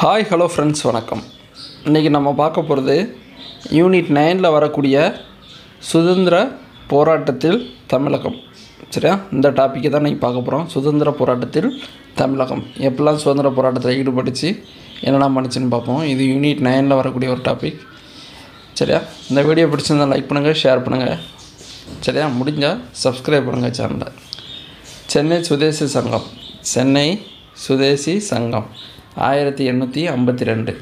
Hi hello friends வணக்கம். இன்றைக்கி நம்ம பார்க்க போகிறது யூனிட் நைனில் வரக்கூடிய சுதந்திர போராட்டத்தில் தமிழகம். சரியா? இந்த டாப்பிக்கை தான் இன்றைக்கி பார்க்க போகிறோம் சுதந்திர போராட்டத்தில் தமிழகம். எப்பெல்லாம் சுதந்திர போராட்டத்தில் ஈடுபட்டுச்சு என்னென்ன பண்ணிச்சுன்னு பார்ப்போம். இது யூனிட் நைனில் வரக்கூடிய ஒரு டாபிக் சரியா? இந்த வீடியோ பிடிச்சிருந்தா லைக் பண்ணுங்கள் ஷேர் பண்ணுங்கள் சரியா? முடிஞ்சால் சப்ஸ்கிரைப் பண்ணுங்கள் சேனலை சென்னை சுதேசி சங்கம். சென்னை சுதேசி சங்கம். ஆயிரத்தி எண்ணூற்றி ஐம்பத்தி ரெண்டு.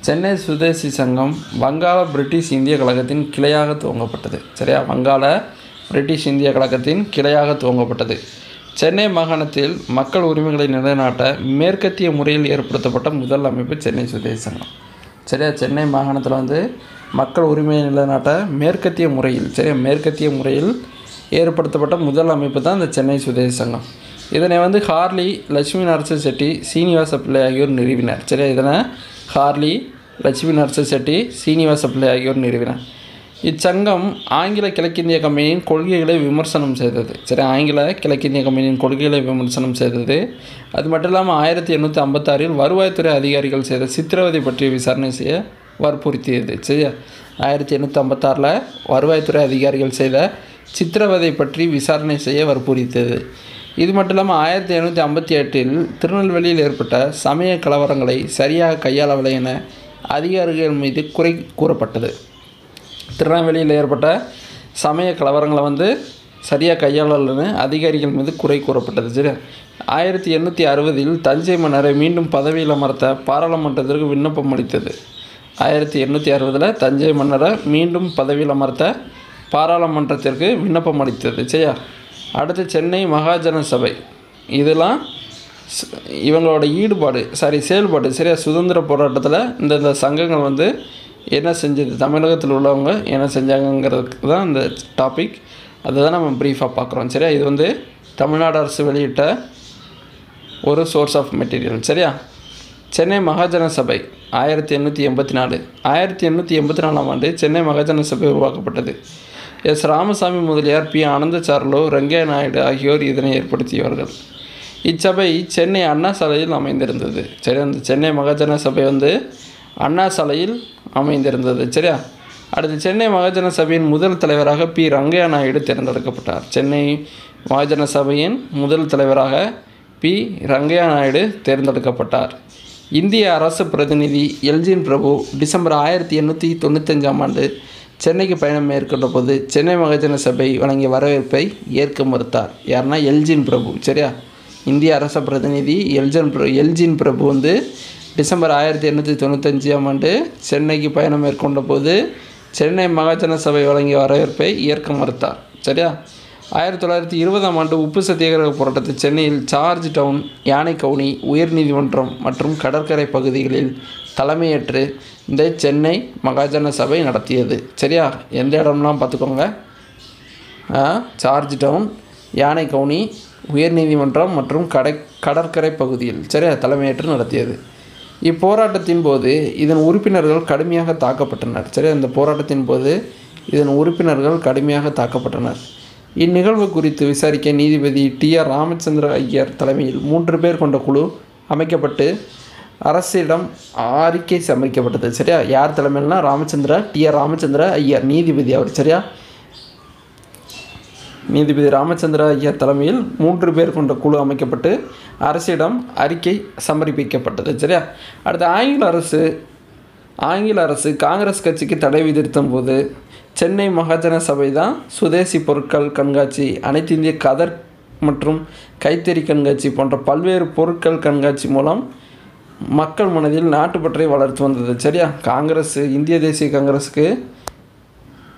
சென்னை சுதேசி சங்கம் வங்காள பிரிட்டிஷ் இந்திய கழகத்தின் கிளையாக துவங்கப்பட்டது. சரியா? வங்காள பிரிட்டிஷ் இந்திய கழகத்தின் கிளையாக துவங்கப்பட்டது. சென்னை மாகாணத்தில் மக்கள் உரிமைகளை நிலைநாட்ட மேற்கத்திய முறையில் ஏற்படுத்தப்பட்ட முதல் அமைப்பு சென்னை சுதேசி சங்கம். சரியா? சென்னை மாகாணத்தில் வந்து மக்கள் உரிமையை நிலைநாட்ட மேற்கத்திய முறையில் சரியா? மேற்கத்திய முறையில் ஏற்படுத்தப்பட்ட முதல் அமைப்பு தான் இந்த சென்னை சுதேசி சங்கம். இதனை வந்து ஹார்லி லட்சுமி நரச செட்டி சீனிவாச பிள்ளை ஆகியோர் நிறுவினர். சரியா? இதனை ஹார்லி லட்சுமி நரச செட்டி சீனிவாச பிள்ளை ஆகியோர் நிறுவினர். இச்சங்கம் ஆங்கில கிழக்கிந்திய கம்பெனியின் கொள்கைகளை விமர்சனம் செய்தது. சரி ஆங்கில கிழக்கிந்திய கம்பெனியின் கொள்கைகளை விமர்சனம் செய்தது. அது மட்டும் இல்லாமல் ஆயிரத்தி எண்ணூற்றி ஐம்பத்தாறில் வருவாய்த்துறை அதிகாரிகள் செய்த சித்திரவதை பற்றிய விசாரணை செய்ய வற்புறுத்தியது. சரியா? ஆயிரத்தி எண்ணூற்றி ஐம்பத்தாறில் வருவாய்த்துறை அதிகாரிகள் செய்த சித்திரவதை பற்றி விசாரணை செய்ய வற்புறுத்தியது. இது மட்டும் இல்லாமல் ஆயிரத்தி எழுநூற்றி ஐம்பத்தி எட்டில் திருநெல்வேலியில் ஏற்பட்ட சமய கலவரங்களை சரியாக கையாளவில்லை என அதிகாரிகள் மீது குறை கூறப்பட்டது. திருநெல்வேலியில் ஏற்பட்ட சமய கலவரங்களை வந்து சரியாக கையாளலன்னு அதிகாரிகள் மீது குறை கூறப்பட்டது. சரி. ஆயிரத்தி எண்ணூற்றி அறுபதில் தஞ்சை மன்னரை மீண்டும் பதவியில் அமர்த்த பாராளுமன்றத்திற்கு விண்ணப்பம் அளித்தது. ஆயிரத்தி எண்ணூற்றி அறுபதில் தஞ்சை மன்னரை மீண்டும் பதவியில் அமர்த்த பாராளுமன்றத்திற்கு விண்ணப்பம் அளித்தது. சரியா? அடுத்து சென்னை மகாஜன சபை. இதெல்லாம் இவங்களோட ஈடுபாடு சாரி செயல்பாடு சரியா? சுதந்திர போராட்டத்தில் இந்த இந்த சங்கங்கள் வந்து என்ன செஞ்சது? தமிழகத்தில் உள்ளவங்க என்ன செஞ்சாங்கங்கிறதுக்கு தான் இந்த டாபிக் அதை தான் நம்ம ப்ரீஃபாக பார்க்குறோம் சரியா? இது வந்து தமிழ்நாடு அரசு வெளியிட்ட ஒரு சோர்ஸ் ஆஃப் மெட்டீரியல் சரியா? சென்னை மகாஜன சபை ஆயிரத்தி எண்ணூற்றி எண்பத்தி நாலு. ஆயிரத்தி எண்ணூற்றி எண்பத்தி நாலாம் ஆண்டு சென்னை மகாஜன சபை உருவாக்கப்பட்டது. எஸ். ராமசாமி முதலியார் பி. ஆனந்தசார்லோ ரங்கையா நாயுடு ஆகியோர் இதனை ஏற்படுத்தியவர்கள். இச்சபை சென்னை அண்ணா சாலையில் அமைந்திருந்தது. சரி அந்த சென்னை மகாஜன சபை வந்து அண்ணா சாலையில் அமைந்திருந்தது. சரியா? அடுத்து சென்னை மகாஜன சபையின் முதல் தலைவராக பி. ரங்கையா நாயுடு தேர்ந்தெடுக்கப்பட்டார். சென்னை மகாஜன சபையின் முதல் தலைவராக பி. ரங்கையா நாயுடு தேர்ந்தெடுக்கப்பட்டார். இந்திய அரசு பிரதிநிதி எல்ஜின் பிரபு டிசம்பர் ஆயிரத்தி எண்ணூற்றி தொண்ணூத்தஞ்சாம் ஆண்டு சென்னைக்கு பயணம் மேற்கொண்ட போது சென்னை மகாஜன சபை வழங்கிய வரவேற்பை ஏற்க மறுத்தார். யாருன்னா எல்ஜின் பிரபு சரியா? இந்திய அரச பிரதிநிதி எல்ஜன் பிர எல்ஜின் பிரபு வந்து டிசம்பர் ஆயிரத்தி எண்ணூற்றி தொண்ணூத்தஞ்சாம் ஆண்டு சென்னைக்கு பயணம் மேற்கொண்ட போது சென்னை மகாஜன சபை வழங்கிய வரவேற்பை ஏற்க மறுத்தார் சரியா? ஆயிரத்தி தொள்ளாயிரத்தி இருபதாம் ஆண்டு உப்பு சத்தியாகிரக போராட்டத்தை சென்னையில் சார்ஜ் டவுன் யானைக்கவுனி உயர்நீதிமன்றம் மற்றும் கடற்கரை பகுதிகளில் தலைமையேற்று இந்த சென்னை மகாஜன சபை நடத்தியது. சரியா? எந்த இடம்லாம் பார்த்துக்கோங்க. சார்ஜ் டவுன் யானைக்கவுனி உயர்நீதிமன்றம் மற்றும் கடை கடற்கரை பகுதியில். சரியா? தலைமையேற்று நடத்தியது. இப்போராட்டத்தின் போது இதன் உறுப்பினர்கள் கடுமையாக தாக்கப்பட்டனர். சரியா? இந்த போராட்டத்தின் போது இதன் உறுப்பினர்கள் கடுமையாக தாக்கப்பட்டனர். இந்நிகழ்வு குறித்து விசாரிக்க நீதிபதி டி ஆர் ராமச்சந்திர ஐயர் தலைமையில் மூன்று பேர் கொண்ட குழு அமைக்கப்பட்டு அரசிடம் அறிக்கை சமர்ப்பிக்கப்பட்டது சரியா? யார் தலைமையில்னா ராமச்சந்திர டி ஆர் ராமச்சந்திர ஐயர் நீதிபதி அவர் சரியா? நீதிபதி ராமச்சந்திர ஐயா தலைமையில் மூன்று பேர் கொண்ட குழு அமைக்கப்பட்டு அரசிடம் அறிக்கை சமர்ப்பிக்கப்பட்டது சரியா? அடுத்து ஆங்கில அரசு ஆங்கில அரசு காங்கிரஸ் கட்சிக்கு தடை விதித்தும் போது சென்னை மகாஜன சபை தான் சுதேசி பொருட்கள் கண்காட்சி அனைத்து இந்திய கதர் மற்றும் கைத்தறி கண்காட்சி போன்ற பல்வேறு பொருட்கள் கண்காட்சி மூலம் மக்கள் மனதில் நாட்டுப்பற்றை வளர்த்து வந்தது. சரியா? காங்கிரஸ் இந்திய தேசிய காங்கிரஸுக்கு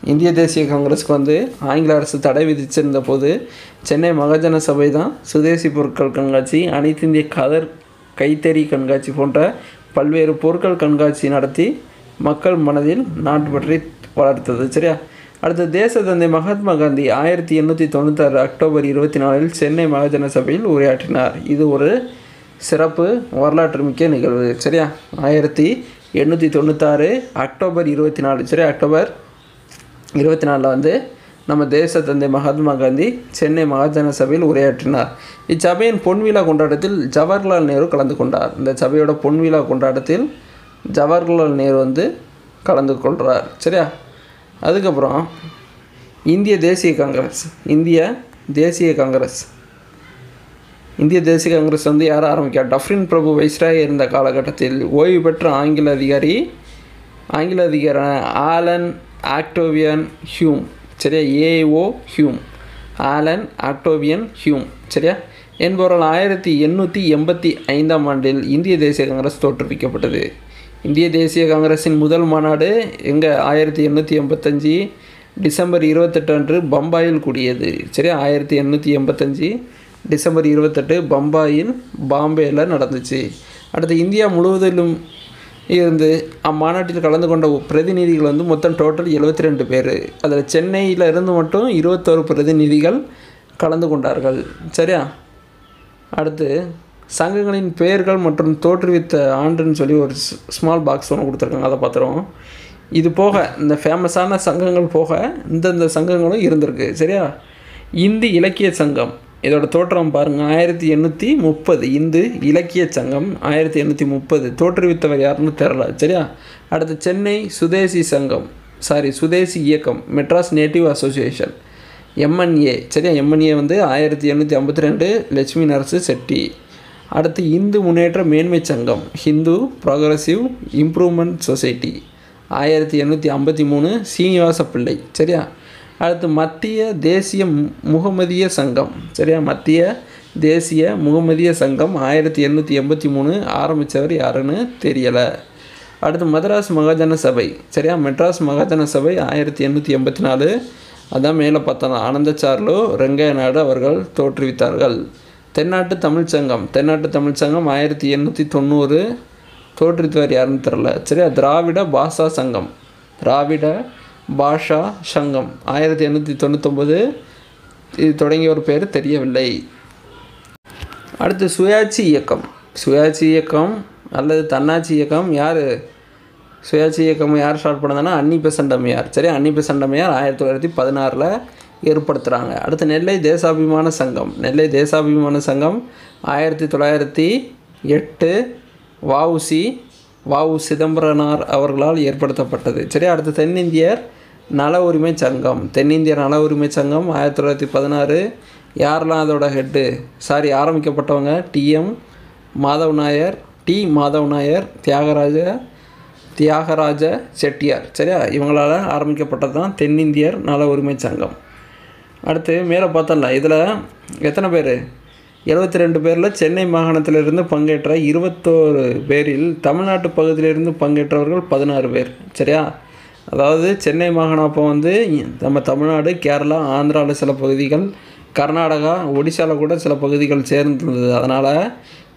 இந்திய தேசிய காங்கிரஸுக்கு வந்து ஆங்கில அரசு தடை விதிச்சிருந்த போது சென்னை மகாஜன சபை தான் சுதேசி பொருட்கள் கண்காட்சி அனைத்து இந்திய கதர் கைத்தறி கண்காட்சி போன்ற பல்வேறு பொருட்கள் கண்காட்சி நடத்தி மக்கள் மனதில் நாட்டுப்பற்றை வளர்த்தது. சரியா? அடுத்து தேச தந்தை மகாத்மா காந்தி ஆயிரத்தி எண்ணூற்றி தொண்ணூத்தாறு அக்டோபர் இருபத்தி நாலில் சென்னை மகாஜன சபையில் உரையாற்றினார். இது ஒரு சிறப்பு வரலாற்று மிக்க நிகழ்வு. சரியா? ஆயிரத்தி எண்ணூற்றி தொண்ணூத்தாறு அக்டோபர் இருபத்தி நாலு. சரியா? அக்டோபர் இருபத்தி நாலில் வந்து நம்ம தேச தந்தை மகாத்மா காந்தி சென்னை மகாஜன சபையில் உரையாற்றினார். இச்சபையின் பொன்விழா கொண்டாட்டத்தில் ஜவஹர்லால் நேரு கலந்து கொண்டார். இந்த சபையோட பொன்விழா கொண்டாட்டத்தில் ஜவஹர்லால் நேரு வந்து கலந்து கொள்கிறார் சரியா? அதுக்கப்புறம் இந்திய தேசிய காங்கிரஸ் இந்திய தேசிய காங்கிரஸ். இந்திய தேசிய காங்கிரஸ் வந்து யார் ஆரம்பிக்கா? டஃப்ரின் பிரபு வைஸ்ராய் இருந்த காலகட்டத்தில் ஓய்வு பெற்ற ஆங்கில அதிகாரி ஆங்கில அதிகாரி ஆலன் ஆக்டோவியன் ஹியூம் சரியா? A O Hume. Allan Octavian Hume சரியா? என்பவரால் ஆயிரத்தி எண்ணூற்றி எண்பத்தி ஐந்தாம் ஆண்டில் இந்திய தேசிய காங்கிரஸ் தோற்றுவிக்கப்பட்டது. இந்திய தேசிய காங்கிரஸின் முதல் மாநாடு எங்கே? ஆயிரத்தி எண்ணூற்றி எண்பத்தஞ்சு டிசம்பர் இருபத்தெட்டு அன்று பம்பாயில் கூடியது சரியா? ஆயிரத்தி எண்ணூற்றி எண்பத்தஞ்சு டிசம்பர் இருபத்தெட்டு பம்பாயின் பாம்பேயில் நடந்துச்சு. அடுத்து இந்தியா முழுவதிலும் இருந்து அம்மாநாட்டில் கலந்து கொண்ட பிரதிநிதிகள் வந்து மொத்தம் டோட்டல் எழுபத்தி ரெண்டு பேர். அதில் சென்னையில் இருந்து மட்டும் இருபத்தோரு பிரதிநிதிகள் கலந்து கொண்டார்கள். சரியா? அடுத்து சங்கங்களின் பெயர்கள் மற்றும் தோற்றுவித்த ஆண்டுன்னு சொல்லி ஒரு ஸ்மால் பாக்ஸ் ஒன்று கொடுத்துருக்காங்க. அதை பார்த்துருவோம். இது போக இந்த ஃபேமஸான சங்கங்கள் போக இந்தந்த சங்கங்களும் இருந்திருக்கு. சரியா? இந்தி இலக்கிய சங்கம். இதோட தோற்றம் பாருங்கள் ஆயிரத்தி எண்ணூற்றி முப்பது இந்து இலக்கிய சங்கம். ஆயிரத்தி எண்ணூற்றி முப்பது தோற்றுவித்தவர் யாருன்னு தெரில. சரியா? அடுத்து சென்னை சுதேசி சங்கம். சாரி சுதேசி இயக்கம். Madras native association. M N A. சரியா? எம்என்ஏ வந்து ஆயிரத்தி எண்ணூற்றி ஐம்பத்தி ரெண்டு லட்சுமி நரசு செட்டி. அடுத்து இந்து முன்னேற்ற மேன்மை சங்கம். ஹிந்து ப்ரோக்ரஸிவ் இம்ப்ரூவ்மெண்ட் சொசைட்டி ஆயிரத்தி எண்ணூற்றி ஐம்பத்தி மூணு சீனிவாச பிள்ளை. சரியா? அடுத்து மத்திய தேசிய முகமதிய சங்கம். சரியா? மத்திய தேசிய முகமதிய சங்கம் ஆயிரத்தி எண்ணூற்றி எண்பத்தி மூணு ஆரம்பித்தவர் யாருன்னு தெரியலை. அடுத்து மதராஸ் மகாஜன சபை. சரியா? மெட்ராஸ் மகாஜன சபை ஆயிரத்தி எண்ணூற்றி எண்பத்தி நாலு. அதான் மேலே பார்த்தோம் ஆனந்தச்சார்லு ரெங்கைய நாடு அவர்கள் தோற்றுவித்தார்கள். தென்னாட்டு தமிழ் சங்கம். தென்னாட்டு தமிழ் சங்கம் ஆயிரத்தி எண்ணூற்றி தொண்ணூறு. தோற்றுவித்தவர் யாருன்னு தெரில சரியா? திராவிட பாஷா சங்கம். திராவிட பாஷா சங்கம். ஆயிரத்தி எண்ணூற்றி தொண்ணூத்தொம்பது இது தொடங்கிய ஒரு பேர் தெரியவில்லை. அடுத்து சுயாட்சி இயக்கம். சுயாட்சி இயக்கம் அல்லது தன்னாட்சி இயக்கம் யார்? சுயாட்சி இயக்கம் யார் ஸ்டார்ட் பண்ணதுன்னா அன்னி பெசண்டமையார் சரி அன்னி பெசண்டமையார் ஆயிரத்தி தொள்ளாயிரத்தி பதினாறில் ஏற்படுத்துகிறாங்க அடுத்து நெல்லை தேசாபிமான சங்கம். நெல்லை தேசாபிமான சங்கம் ஆயிரத்தி தொள்ளாயிரத்தி எட்டு. வவுசி வவு சிதம்பரனார் அவர்களால் ஏற்படுத்தப்பட்டது. சரி அடுத்து தென்னிந்தியர் நல உரிமை சங்கம் தென்னிந்திய நல உரிமை சங்கம் ஆயிரத்தி தொள்ளாயிரத்தி பதினாறு யாரெல்லாம் அதோட head sorry ஆரம்பிக்கப்பட்டவங்க T M Madhav Nair T Madhav Nair Thyagaraja Thyagaraja Chettiar சரியா? இவங்களால் ஆரம்பிக்கப்பட்டது தான் தென்னிந்தியர் நல உரிமை சங்கம். அடுத்து மேலே பார்த்தோம்ல இதில் எத்தனை பேர்? எழுபத்தி ரெண்டு பேரில் சென்னை மாகாணத்திலிருந்து பங்கேற்ற இருபத்தோரு பேரில் தமிழ்நாட்டு பகுதியிலிருந்து பங்கேற்றவர்கள் பதினாறு பேர் சரியா? அதாவது சென்னை மாகாணம் அப்போ வந்து நம்ம தமிழ்நாடு கேரளா ஆந்திராவில் சில பகுதிகள் கர்நாடகா ஒடிசாவில் கூட சில பகுதிகள் சேர்ந்துருந்தது. அதனால்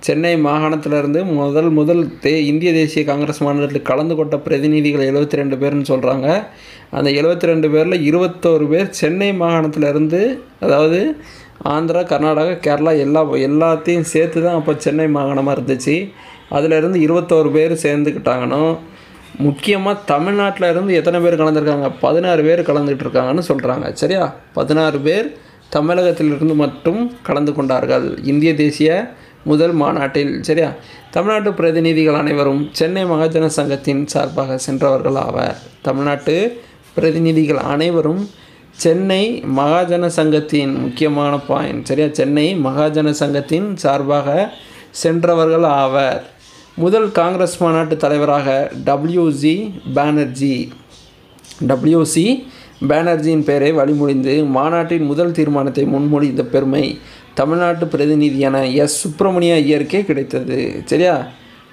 சென்னை மாகாணத்திலிருந்து முதல் முதல் தே இந்திய தேசிய காங்கிரஸ் மாநிலத்தில் கலந்து கொண்ட பிரதிநிதிகள் எழுபத்தி ரெண்டு பேர்னு சொல்கிறாங்க அந்த எழுபத்தி ரெண்டு பேரில் இருபத்தோரு பேர் சென்னை மாகாணத்திலிருந்து அதாவது ஆந்திரா கர்நாடகா கேரளா எல்லா எல்லாத்தையும் சேர்த்து தான் அப்போ சென்னை மாகாணமாக இருந்துச்சு. அதிலிருந்து இருபத்தோரு பேர் சேர்ந்துக்கிட்டாங்கன்னு முக்கியமாக தமிழ்நாட்டில் இருந்து எத்தனை பேர் கலந்துருக்காங்க? பதினாறு பேர் கலந்துக்கிட்டு இருக்காங்கன்னு சொல்கிறாங்க சரியா? பதினாறு பேர் தமிழகத்திலிருந்து மட்டும் கலந்து கொண்டார்கள். இந்திய தேசிய முதல் மாநாட்டில். சரியா? தமிழ்நாட்டு பிரதிநிதிகள் அனைவரும் சென்னை மகாஜன சங்கத்தின் சார்பாக சென்றவர்கள் ஆவர். தமிழ்நாட்டு பிரதிநிதிகள் அனைவரும் சென்னை மகாஜன சங்கத்தின் முக்கியமான பாயிண்ட் சரியா? சென்னை மகாஜன சங்கத்தின் சார்பாக சென்றவர்கள் ஆவர். முதல் காங்கிரஸ் மாநாட்டு தலைவராக டபிள்யூஜி பானர்ஜி டபிள்யூசி பானர்ஜியின் பெயரை வழிமொழிந்து மாநாட்டின் முதல் தீர்மானத்தை முன்மொழிந்த பெருமை தமிழ்நாட்டு பிரதிநிதியான எஸ். சுப்பிரமணிய ஐயருக்கே கிடைத்தது. சரியா?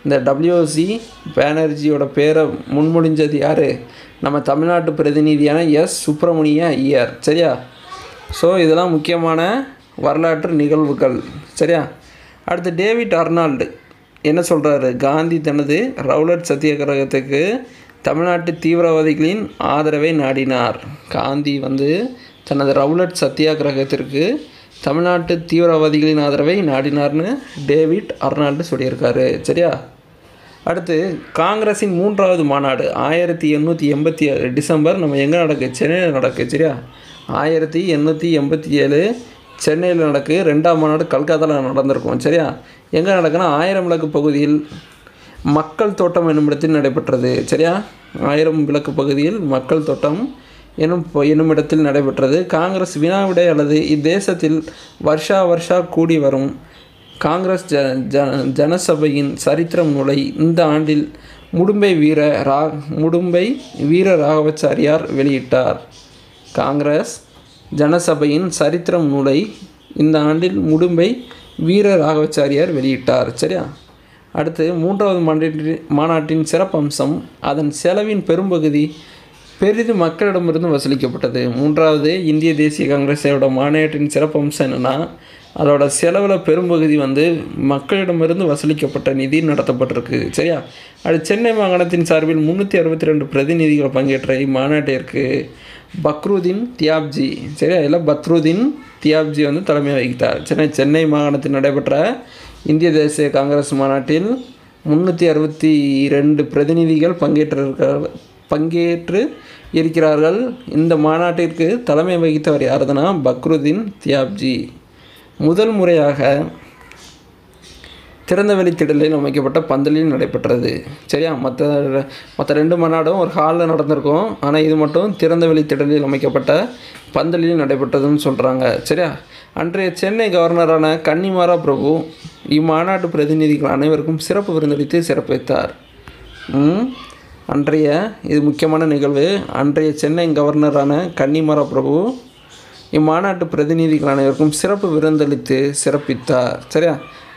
இந்த டபிள்யூசி பானர்ஜியோட பேரை முன்மொழிஞ்சது யார்? நம்ம தமிழ்நாட்டு பிரதிநிதியான எஸ். சுப்பிரமணிய ஐயர். சரியா? ஸோ இதெல்லாம் முக்கியமான வரலாற்று நிகழ்வுகள். சரியா? அடுத்து டேவிட் அர்னால்டு. என்ன சொல்கிறாரு காந்தி தனது ரவுலட் சத்தியாகிரகத்துக்கு தமிழ்நாட்டு தீவிரவாதிகளின் ஆதரவை நாடினார். காந்தி வந்து தனது ரவுலட் சத்தியாகிரகத்திற்கு தமிழ்நாட்டு தீவிரவாதிகளின் ஆதரவை நாடினார்னு டேவிட் அர்னால்டு சொல்லியிருக்காரு. சரியா? அடுத்து காங்கிரஸின் மூன்றாவது மாநாடு ஆயிரத்தி எண்ணூற்றி எண்பத்தி ஏழு டிசம்பர் நம்ம எங்கே நடக்கு? சென்னையில் நடக்கு சரியா? ஆயிரத்தி எண்ணூற்றி எண்பத்தி ஏழு சென்னையில் நடக்கு ரெண்டாம் மாநாடு கல்கத்தாவில் நடந்திருக்கும் சரியா? எங்கே நடக்குன்னா ஆயிரம் விளக்கு பகுதியில் மக்கள் தோட்டம் என்னும் இடத்தில் நடைபெற்றது சரியா? ஆயிரம் விளக்கு பகுதியில் மக்கள் தோட்டம் எனும் என்னுமிடத்தில் என்னும் இடத்தில் நடைபெற்றது. காங்கிரஸ் வினாவிடை அல்லது இத்தேசத்தில் வருஷா வருஷா கூடி வரும். காங்கிரஸ் ஜ ஜ ஜனசபையின் சரித்திரம் நூலை இந்த ஆண்டில் முடும்பை வீர ரா முடும்பை வீர ராகவாச்சாரியார் வெளியிட்டார். காங்கிரஸ் ஜனசபையின் சரித்திரம் நூலை இந்த ஆண்டில் முடும்பை வீர ராகவச்சாரியார் வெளியிட்டார். சரியா? அடுத்து மூன்றாவது மாநாட்டின் மாநாட்டின் சிறப்பம்சம் அதன் செலவின் பெரும்பகுதி பெரிதும் மக்களிடமிருந்து வசூலிக்கப்பட்டது. மூன்றாவது இந்திய தேசிய காங்கிரஸோட மாநாட்டின் சிறப்பம்சம் என்னென்னா அதோட செலவில் பெரும்பகுதி வந்து மக்களிடமிருந்து வசூலிக்கப்பட்ட நிதி நடத்தப்பட்டிருக்கு. சரியா? அது சென்னை மாகாணத்தின் சார்பில் முந்நூற்றி அறுபத்தி ரெண்டு பிரதிநிதிகள் பங்கேற்ற இம்மாநாட்டிற்கு பக்ருதீன் தியாப்ஜி. சரி அதில் பத்ருதீன் தியாப்ஜி வந்து தலைமை வகித்தார். சென்னை சென்னை மாகாணத்தில் நடைபெற்ற இந்திய தேசிய காங்கிரஸ் மாநாட்டில் முந்நூற்றி அறுபத்தி ரெண்டு பிரதிநிதிகள் பங்கேற்றிருக்கிறார்கள் பங்கேற்று இருக்கிறார்கள். இந்த மாநாட்டிற்கு தலைமை வகித்தவர் யாருதுன்னா பக்ருதீன் தியாப்ஜி. முதல் முறையாக திறந்தவெளி திடலில் அமைக்கப்பட்ட பந்தலில் நடைபெற்றது. சரியா? மற்ற மற்ற ரெண்டு மாநாடும் ஒரு ஹாலில் நடந்திருக்கும். ஆனால் இது மட்டும் திறந்தவெளி திடலில் அமைக்கப்பட்ட பந்தலில் நடைபெற்றதுன்னு சொல்கிறாங்க சரியா? அன்றைய சென்னை கவர்னரான கன்னிமாரா பிரபு இம்மாநாட்டு பிரதிநிதிகள் அனைவருக்கும் சிறப்பு விருந்தளித்து சிறப்பித்தார். அன்றைய இது முக்கியமான நிகழ்வு. அன்றைய சென்னை கவர்னரான கன்னிமாரா பிரபு இம்மாநாட்டு பிரதிநிதிகள் அனைவருக்கும் சிறப்பு விருந்தளித்து சிறப்பித்தார். சரியா?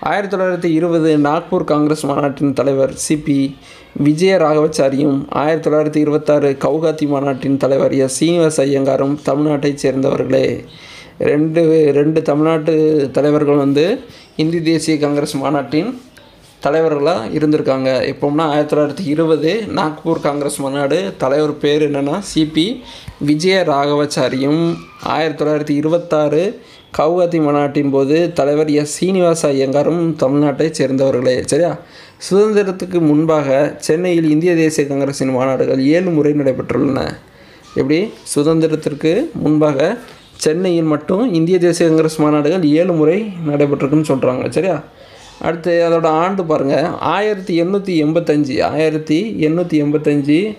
ஆயிரத்தி தொள்ளாயிரத்தி இருபது நாக்பூர் காங்கிரஸ் மாநாட்டின் தலைவர் சிபி விஜய ராகவச்சாரியும் ஆயிரத்தி தொள்ளாயிரத்தி இருபத்தாறு கவுகாத்தி மாநாட்டின் தலைவர் எஸ் சீனிவாச ஐயங்காரும் தமிழ்நாட்டைச் சேர்ந்தவர்களே. ரெண்டு ரெண்டு தமிழ்நாட்டு தலைவர்கள் வந்து இந்தி தேசிய காங்கிரஸ் மாநாட்டின் தலைவர்களாக இருந்திருக்காங்க. எப்போம்னா ஆயிரத்தி தொள்ளாயிரத்தி இருபது நாக்பூர் காங்கிரஸ் மாநாடு தலைவர் பேர் என்னென்னா சிபி விஜய ராகவாச்சாரியும் ஆயிரத்தி தொள்ளாயிரத்தி இருபத்தாறு கவுகாத்தி மாநாட்டின் போது தலைவர் எஸ். சீனிவாச ஐயங்காரும் தமிழ்நாட்டைச் சேர்ந்தவர்களே. சரியா? சுதந்திரத்துக்கு முன்பாக சென்னையில் இந்திய தேசிய காங்கிரஸின் மாநாடுகள் ஏழு முறை நடைபெற்றுள்ளன. எப்படி? சுதந்திரத்திற்கு முன்பாக சென்னையில் மட்டும் இந்திய தேசிய காங்கிரஸ் மாநாடுகள் ஏழு முறை நடைபெற்றிருக்குன்னு சொல்கிறாங்க சரியா? அடுத்து அதோட ஆண்டு பாருங்கள் ஆயிரத்தி எண்ணூற்றி எண்பத்தஞ்சு ஆயிரத்தி எண்ணூற்றி எண்பத்தஞ்சு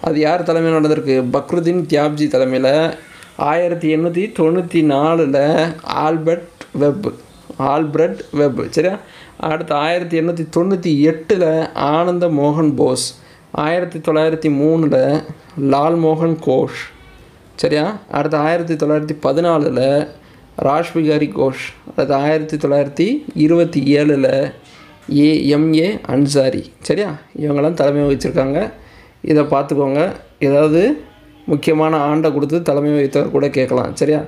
அது யார் தலைமையில் நடந்திருக்கு? பக்ருதீன் தியாப்ஜி தலைமையில் ஆயிரத்தி எண்ணூற்றி தொண்ணூற்றி நாலில் ஆல்பர்ட் வெப் ஆல்பர்ட் வெப் சரியா? அடுத்து ஆயிரத்தி எண்ணூற்றி தொண்ணூற்றி எட்டில் ஆனந்த மோகன் போஸ் ஆயிரத்தி தொள்ளாயிரத்தி மூணில் லால்மோகன் கோஷ் சரியா? அடுத்து ஆயிரத்தி தொள்ளாயிரத்தி பதினாலில் ராஷ்பிகாரி கோஷ் அடுத்து ஆயிரத்தி தொள்ளாயிரத்தி இருபத்தி ஏழில் ஏ எம்ஏ அன்சாரி சரியா? இவங்கெல்லாம் தலைமை வகிச்சிருக்காங்க. இதை பார்த்துக்கோங்க. ஏதாவது முக்கியமான ஆண்டை கொடுத்து தலைமை வைத்தவர் கூட கேட்கலாம் சரியா?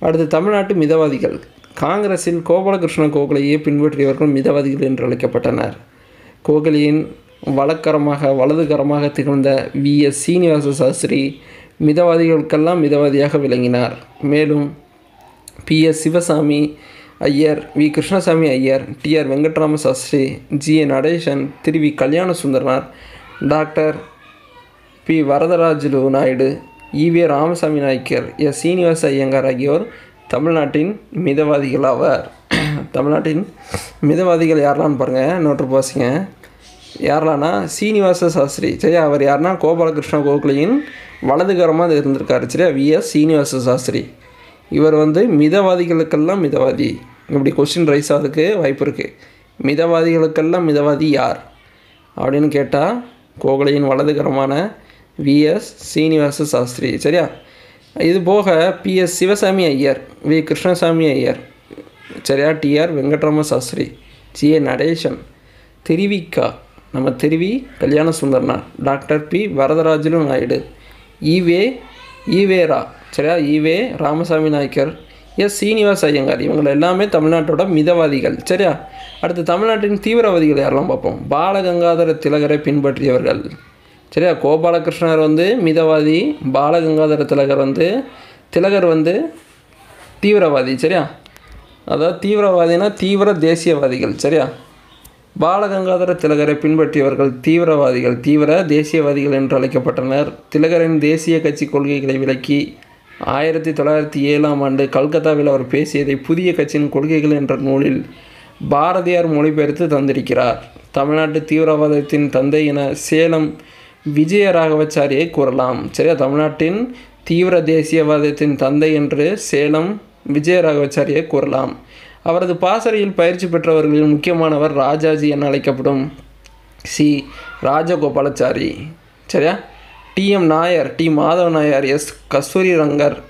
அடுத்து தமிழ்நாட்டு மிதவாதிகள். காங்கிரஸில் கோபாலகிருஷ்ண கோகலையே பின்பற்றியவர்கள் மிதவாதிகள் என்று அழைக்கப்பட்டனர். கோகலியின் வலக்கரமாக வலதுகரமாக திகழ்ந்த வி. எஸ். சீனிவாச சாஸ்திரி மிதவாதிகளுக்கெல்லாம் மிதவாதியாக விளங்கினார். மேலும் P. S. Sivaswami Iyer V. Krishnaswami Iyer T. R. Venkatrama Sastri G. A Natesan Thiru. V. Kalyana Sundaranar doctor P. Varadarajulu Naidu E V Ramasamy Naicker S. Srinivasa Iyengar ஆகியோர் தமிழ்நாட்டின் மிதவாதிகள் ஆவார் தமிழ்நாட்டின் மிதவாதிகள் யாரெல்லாம் பாருங்கள் நோட்டு பாசிங்க. யாரெல்லாம்னா சீனிவாச சாஸ்திரி. சரியா? அவர் யாருன்னா கோபாலகிருஷ்ண கோகுலையின் வலதுகரமாக இருந்திருக்காரு. சரியா? V S Srinivasa Sastri. இவர் வந்து மிதவாதிகளுக்கெல்லாம் மிதவாதி. இப்படி கொஸ்டின் ரைஸ் ஆகிறதுக்கு வாய்ப்பு இருக்குது மிதவாதிகளுக்கெல்லாம் மிதவாதி யார்? அப்படின்னு கேட்டால் கோகலையின் வலதுகரமான விஎஸ் சீனிவாச சாஸ்திரி சரியா? இது போக P S Sivaswami Iyer V Krishnaswami Iyer சரியா? T R Venkatrama Sastri G A Natesan Thiruvika நம்ம Thiruvi Kalyana Sundaranar doctor P Varadarajulu Naidu E V EVR சரியா? E V Ramasamy Naicker S Srinivasa Iyengar இவங்க எல்லாமே தமிழ்நாட்டோட மிதவாதிகள் சரியா? அடுத்து தமிழ்நாட்டின் தீவிரவாதிகள் யாரெல்லாம் பார்ப்போம்? பாலகங்காதர திலகரை பின்பற்றியவர்கள் சரியா? கோபாலகிருஷ்ணர் வந்து மிதவாதி பாலகங்காதர திலகர் வந்து திலகர் வந்து தீவிரவாதி சரியா? அதாவது தீவிரவாதினா தீவிர தேசியவாதிகள் சரியா? பாலகங்காதர திலகரை பின்பற்றியவர்கள் தீவிரவாதிகள் தீவிர தேசியவாதிகள் என்று அழைக்கப்பட்டனர். திலகரின் தேசிய கட்சி கொள்கைகளை விளக்கி ஆயிரத்தி தொள்ளாயிரத்தி ஏழாம் ஆண்டு கல்கத்தாவில் அவர் பேசியதை புதிய கட்சியின் கொள்கைகள் என்ற நூலில் பாரதியார் மொழிபெயர்த்து தந்திருக்கிறார். தமிழ்நாட்டு தீவிரவாதத்தின் தந்தை என சேலம் விஜய ராகவச்சாரியை கூறலாம். சரியா? தமிழ்நாட்டின் தீவிர தேசியவாதத்தின் தந்தை என்று சேலம் விஜய ராகவச்சாரியை கூறலாம். அவரது பாசறையில் பயிற்சி பெற்றவர்களில் முக்கியமானவர் ராஜாஜி என அழைக்கப்படும் சி. ராஜகோபாலாச்சாரி. சரியா? T M Nair T. Madhava Nair S. Kasturi Rangar.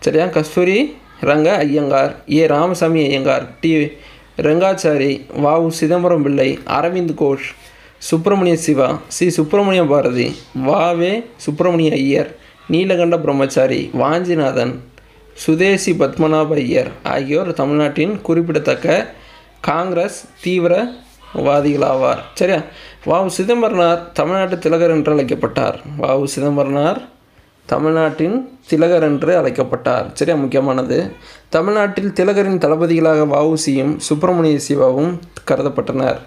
சரியா? கஸ்தூரி ரங்க ஐயங்கார் ஏ. ராமசாமி ஐயங்கார் டி. ரங்காச்சாரி உ. சிதம்பரம் பிள்ளை அரவிந்த் கோஷ். சுப்பிரமணிய சிவா சி சுப்பிரமணிய பாரதி வாவே சுப்பிரமணிய ஐயர் நீலகண்ட பிரம்மச்சாரி வாஞ்சிநாதன் சுதேசி பத்மநாப ஐயர் ஆகியோர் தமிழ்நாட்டின் குறிப்பிடத்தக்க காங்கிரஸ் தீவிரவாதிகளாவார். சரியா? வாவு சிதம்பரனார் தமிழ்நாட்டு திலகர் என்று அழைக்கப்பட்டார். வாவு சிதம்பரனார் தமிழ்நாட்டின் திலகர் என்று அழைக்கப்பட்டார். சரியா? முக்கியமானது. தமிழ்நாட்டில் திலகரின் தளபதிகளாக வஉசியும் சுப்பிரமணிய சிவாவும் கருதப்பட்டனர்.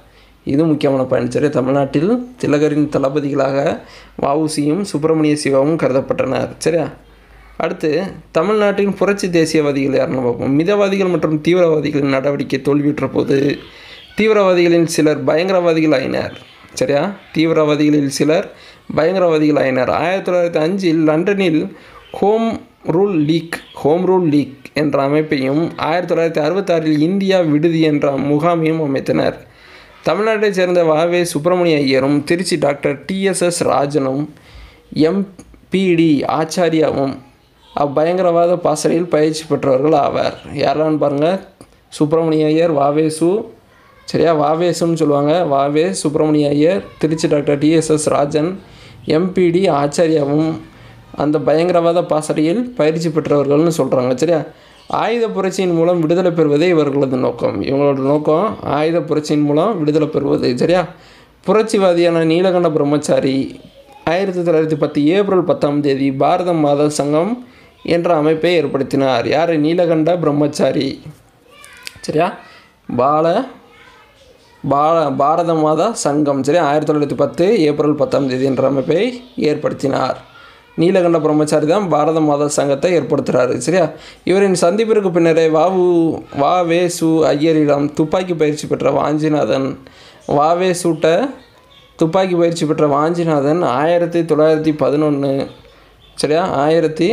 இது முக்கியமான பயன் சரி தமிழ்நாட்டில் திலகரின் தளபதிகளாக வஉசியும் சுப்பிரமணிய சிவாவும் கருதப்பட்டனர். சரியா? அடுத்து தமிழ்நாட்டின் புரட்சி தேசியவாதிகள் யாருன்னு பார்ப்போம். மிதவாதிகள் மற்றும் தீவிரவாதிகளின் நடவடிக்கை தோல்வியுற்ற போது தீவிரவாதிகளில் சிலர் பயங்கரவாதிகள் ஆயினர். சரியா? தீவிரவாதிகளில் சிலர் பயங்கரவாதிகள் ஆயினர். ஆயிரத்தி தொள்ளாயிரத்தி அஞ்சில் லண்டனில் home rule league home rule league என்ற அமைப்பையும் ஆயிரத்தி தொள்ளாயிரத்தி அறுபத்தாறில் இந்தியா விடுதி என்ற முகாமையும் அமைத்தனர். தமிழ்நாட்டைச் சேர்ந்த வாவே Subramaniya ஐயரும் Trichy doctor T S S ராஜனும் எம்பிடி ஆச்சாரியாவும் அப்பயங்கரவாத பாசறையில் பயிற்சி பெற்றவர்கள் ஆவார். யாரான்னு பாருங்கள் சுப்பிரமணிய ஐயர் வாவேசு. சரியா? வாவேசுன்னு சொல்லுவாங்க. வாவே Subramania Iyer Trichy doctor T S S Rajan M P T ஆச்சாரியாவும் அந்த பயங்கரவாத பாசறையில் பயிற்சி பெற்றவர்கள்னு சொல்கிறாங்க சரியா? ஆயுத புரட்சியின் மூலம் விடுதலை பெறுவதே இவர்களது நோக்கம். இவங்களோட நோக்கம் ஆயுத புரட்சியின் மூலம் விடுதலை பெறுவது. சரியா? புரட்சிவாதியான நீலகண்ட பிரம்மச்சாரி ஆயிரத்தி தொள்ளாயிரத்தி பத்து ஏப்ரல் பத்தாம் தேதி பாரத மாத சங்கம் என்ற அமைப்பை ஏற்படுத்தினார். யார்? நீலகண்ட பிரம்மச்சாரி. சரியா? பால பால பாரத மாதா சங்கம். சரி ஆயிரத்தி தொள்ளாயிரத்தி பத்து ஏப்ரல் பத்தாம் தேதி என்ற அமைப்பை ஏற்படுத்தினார். நீலகண்ட பிரம்மச்சாரி தான் பாரத மாதா சங்கத்தை ஏற்படுத்துகிறாரு சரியா? இவரின் சந்திப்பிற்கு பின்னரே வாவு வா வே சு ஐயரிடம் துப்பாக்கி பயிற்சி பெற்ற வாஞ்சிநாதன் வாவே சூட்ட துப்பாக்கி பயிற்சி பெற்ற வாஞ்சிநாதன் ஆயிரத்தி தொள்ளாயிரத்தி பதினொன்று சரியா? ஆயிரத்தி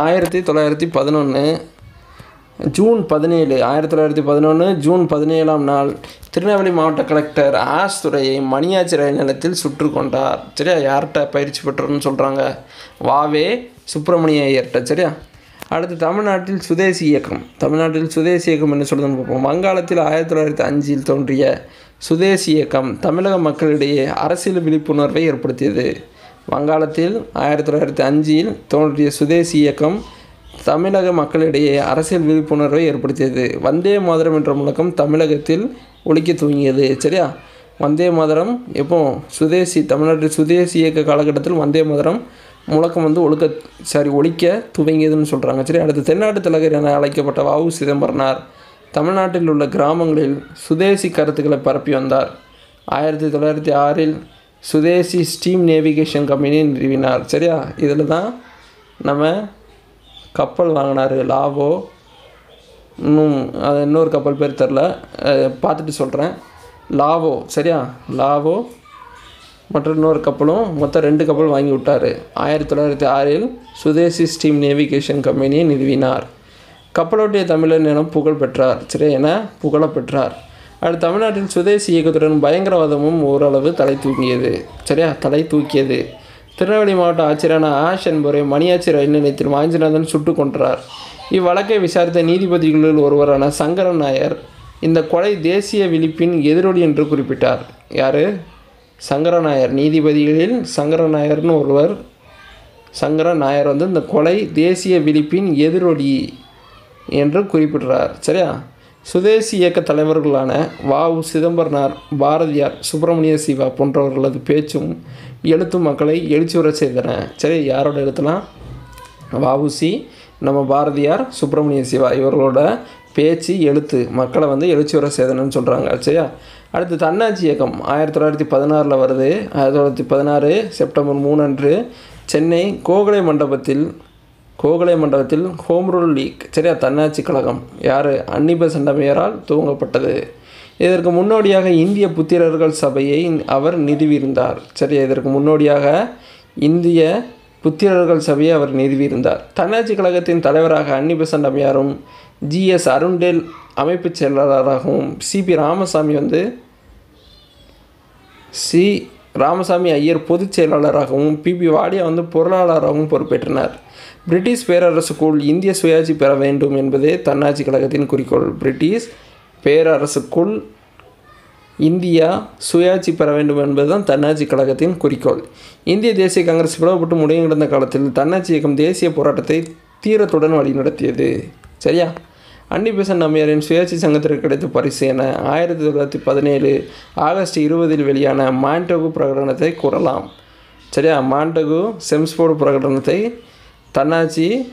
ஆயிரத்தி தொள்ளாயிரத்தி பதினொன்று ஜூன் பதினேழு ஆயிரத்தி தொள்ளாயிரத்தி பதினொன்று ஜூன் பதினேழாம் நாள் திருநெல்வேலி மாவட்ட கலெக்டர் ஆஸ் துறையை மணியாச்சி ரயில் நிலையத்தில் சுற்று கொண்டார் சரியா? யார்கிட்ட பயிற்சி பெற்றோர்னு சொல்கிறாங்க வாவே சுப்பிரமணிய ஐயர்கிட்ட சரியா? அடுத்து தமிழ்நாட்டில் சுதேசி இயக்கம். தமிழ்நாட்டில் சுதேசி இயக்கம் என்ன சொல்லுதுன்னு பார்ப்போம். வங்காளத்தில் ஆயிரத்தி தொள்ளாயிரத்தி அஞ்சில் தோன்றிய சுதேசி இயக்கம் தமிழக மக்களிடையே அரசியல் விழிப்புணர்வை ஏற்படுத்தியது. வங்காளத்தில் ஆயிரத்தி தொள்ளாயிரத்தி அஞ்சில் தோன்றிய சுதேசி இயக்கம் தமிழக மக்களிடையே அரசியல் விழிப்புணர்வை ஏற்படுத்தியது. வந்தே மாதரம் என்ற முழக்கம் தமிழகத்தில் ஒழிக்க துவங்கியது சரியா? வந்தே மாதரம் எப்போ? சுதேசி தமிழ்நாட்டில் சுதேசி இயக்க காலகட்டத்தில் வந்தே மாதரம் முழக்கம் வந்து ஒழுக்க சாரி ஒழிக்க துவங்கியதுன்னு சொல்கிறாங்க சரி அடுத்து தென்னாட்டு தலைவர் என அழைக்கப்பட்ட வாவு சிதம்பரனார் தமிழ்நாட்டில் உள்ள கிராமங்களில் சுதேசி கருத்துக்களை பரப்பி வந்தார். ஆயிரத்தி தொள்ளாயிரத்தி ஆறில் சுதேசி ஸ்டீம் நேவிகேஷன் கம்பெனியை நிறுவினார் சரியா? இதில் தான் நம்ம கப்பல் வாங்கினார் லாவோ. இன்னும் அது இன்னொரு கப்பல் பேர் தெரில. பார்த்துட்டு சொல்கிறேன் லாவோ சரியா? லாவோ. மற்றும் இன்னொரு கப்பலும் மொத்தம் ரெண்டு கப்பல் வாங்கி விட்டார். ஆயிரத்தி தொள்ளாயிரத்தி ஆறில் சுதேசி ஸ்டீம் நேவிகேஷன் கம்பெனியை நிறுவினார். கப்பலோட்டிய தமிழன் என புகழ் பெற்றார் சரி என புகழ பெற்றார். அடுத்து தமிழ்நாட்டின் சுதேசி இயக்கத்துடன் பயங்கரவாதமும் ஓரளவு தலை தூக்கியது சரியா? தலை தூக்கியது. திருநெல்வேலி மாவட்ட ஆட்சியரான ஆஷ் என்பவரை மணியாச்சி ரயில் நிலையத்தில் வாஞ்சிநாதன் சுட்டுக் கொன்றார். இவ்வழக்கை விசாரித்த நீதிபதிகளில் ஒருவரான சங்கரன் நாயர் இந்த கொலை தேசிய விழிப்பின் எதிரொலி என்று குறிப்பிட்டார். யார்? சங்கரநாயர் நீதிபதிகளில் சங்கரநாயர்னு ஒருவர். சங்கரநாயர் வந்து இந்த கொலை தேசிய விழிப்பின் எதிரொலி என்று குறிப்பிடுறார். சரியா? சுதேசி இயக்க தலைவர்களான வ உ சிதம்பரனார் பாரதியார் சுப்பிரமணிய சிவா போன்றவர்களது பேச்சும் எழுத்தும் மக்களை எழுச்சியுற செய்தன. சரி யாரோட எழுத்துலாம் வஉசி நம்ம பாரதியார் சுப்பிரமணிய சிவா இவர்களோட பேச்சு எழுத்து மக்களை வந்து எழுச்சியுற சேதனன்னு சொல்கிறாங்க சரியா? அடுத்து தன்னாட்சி இயக்கம் ஆயிரத்தி தொள்ளாயிரத்தி பதினாறில் வருது. ஆயிரத்தி தொள்ளாயிரத்தி பதினாறு செப்டம்பர் மூணு அன்று சென்னை கோகலை மண்டபத்தில் கோகலை மண்டபத்தில் ஹோம் ரூல் லீக் சரியா? தன்னாட்சி கழகம். யார்? அன்னிப சண்டமையரால் துவங்கப்பட்டது. இதற்கு முன்னோடியாக இந்திய புத்திரர்கள் சபையை அவர் நிறுவியிருந்தார். சரியா? இதற்கு முன்னோடியாக இந்திய புத்திரர்கள் சபையை அவர் நிறுவியிருந்தார். தன்னாட்சி கழகத்தின் தலைவராக அன்னிபெசன்ட் அம்மையாரும் ஜிஎஸ் அருண்டேல் அமைப்புச் செயலாளராகவும் சிபி ராமசாமி வந்து சி. ராமசாமி ஐயர் பொதுச் செயலாளராகவும் பிபி வாடியா வந்து பொருளாளராகவும் பொறுப்பேற்றனர். பிரிட்டிஷ் பேரரசுக்குள் இந்திய சுயாட்சி பெற வேண்டும் என்பதே தன்னாட்சி கழகத்தின் குறிக்கோள். பிரிட்டிஷ் பேரரசுக்குள் இந்தியா சுயாட்சி பெற வேண்டும் என்பதுதான் தன்னாட்சி கழகத்தின் குறிக்கோள். இந்திய தேசிய காங்கிரஸ் பிளவுபட்டு முடங்கியிருந்த காலத்தில் தன்னாட்சி இயக்கம் தேசிய போராட்டத்தை தீரத்துடன் வழிநடத்தியது. சரியா? அன்னிபெசன்ட் அம்மையாரின் சுயாட்சி சங்கத்திற்கு கிடைத்த பரிசு என ஆயிரத்தி தொள்ளாயிரத்தி பதினேழு ஆகஸ்ட் இருபதில் வெளியான மாண்டகு பிரகடனத்தை கூறலாம். சரியா? மாண்டகு செம்ஸ்போர்டு பிரகடனத்தை தன்னாட்சி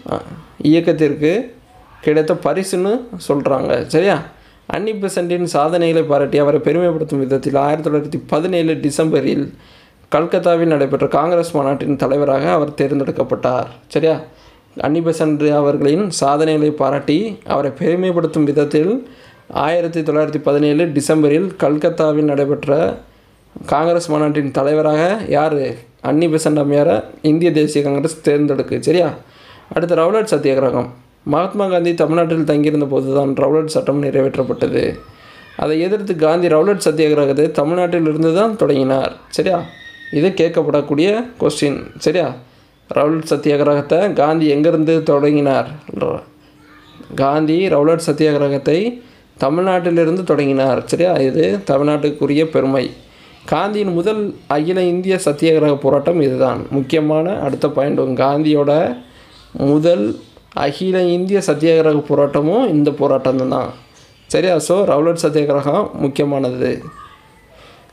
இயக்கத்திற்கு கிடைத்த பரிசுன்னு சொல்கிறாங்க சரியா? அன்னி பெசண்டின் சாதனைகளை பாராட்டி அவரை பெருமைப்படுத்தும் விதத்தில் ஆயிரத்தி தொள்ளாயிரத்தி பதினேழு டிசம்பரில் கல்கத்தாவில் நடைபெற்ற காங்கிரஸ் மாநாட்டின் தலைவராக அவர் தேர்ந்தெடுக்கப்பட்டார். சரியா? அன்னி பெசன்ட் அவர்களின் சாதனைகளை பாராட்டி அவரை பெருமைப்படுத்தும் விதத்தில் ஆயிரத்தி தொள்ளாயிரத்தி பதினேழு டிசம்பரில் கல்கத்தாவில் நடைபெற்ற காங்கிரஸ் மாநாட்டின் தலைவராக யார்? அன்னி பெசன்ட் அம்மையாரை இந்திய தேசிய காங்கிரஸ் தேர்ந்தெடுக்கு. சரியா? அடுத்து ரவுலட் சத்தியாகிரகம். மகாத்மா காந்தி தமிழ்நாட்டில் தங்கியிருந்த போது தான் ரவுலட் சட்டம் நிறைவேற்றப்பட்டது. அதை எதிர்த்து காந்தி ரவுலட் சத்தியாகிரகத்தை தமிழ்நாட்டில் இருந்து தான் தொடங்கினார். சரியா? இது கேட்கப்படக்கூடிய கொஸ்டின் சரியா? ரவுலட் சத்தியாகிரகத்தை காந்தி எங்கேருந்து தொடங்கினார்? காந்தி ரவுலட் சத்தியாகிரகத்தை தமிழ்நாட்டிலிருந்து தொடங்கினார். சரியா? இது தமிழ்நாட்டுக்குரிய பெருமை. காந்தியின் முதல் அகில இந்திய சத்தியாகிரக போராட்டம் இதுதான். முக்கியமான அடுத்த பாயிண்ட் காந்தியோட முதல் அகில இந்திய சத்தியாகிரக போராட்டமும் இந்த போராட்டம் தான் சரியா? ஸோ ரவுலட் சத்தியாகிரகம் முக்கியமானது.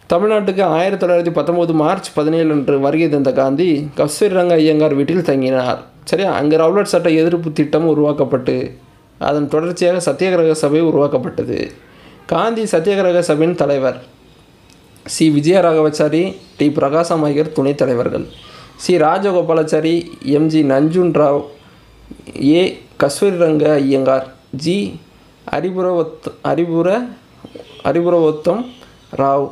தமிழ்நாட்டுக்கு ஆயிரத்தி தொள்ளாயிரத்தி பத்தொம்போது மார்ச் பதினேழு அன்று வருகை தந்த காந்தி கஸ்தூரி ரங்க ஐயங்கார் வீட்டில் தங்கினார். சரியா? அங்கே ரவுலட் சட்ட எதிர்ப்பு திட்டம் உருவாக்கப்பட்டு அதன் தொடர்ச்சியாக சத்தியாகிரக சபை உருவாக்கப்பட்டது. காந்தி சத்தியாகிரக சபையின் தலைவர் சி. விஜயராகவச்சாரி டி. பிரகாசம் ஐயர் துணைத் தலைவர்கள். C. Rajagopalachari M G Nanjun Rao A Kasturiranga Iyengar. G ஹரிபுரவத் ஹரிபுர ஹரிபுரவத்தம் ராவ்.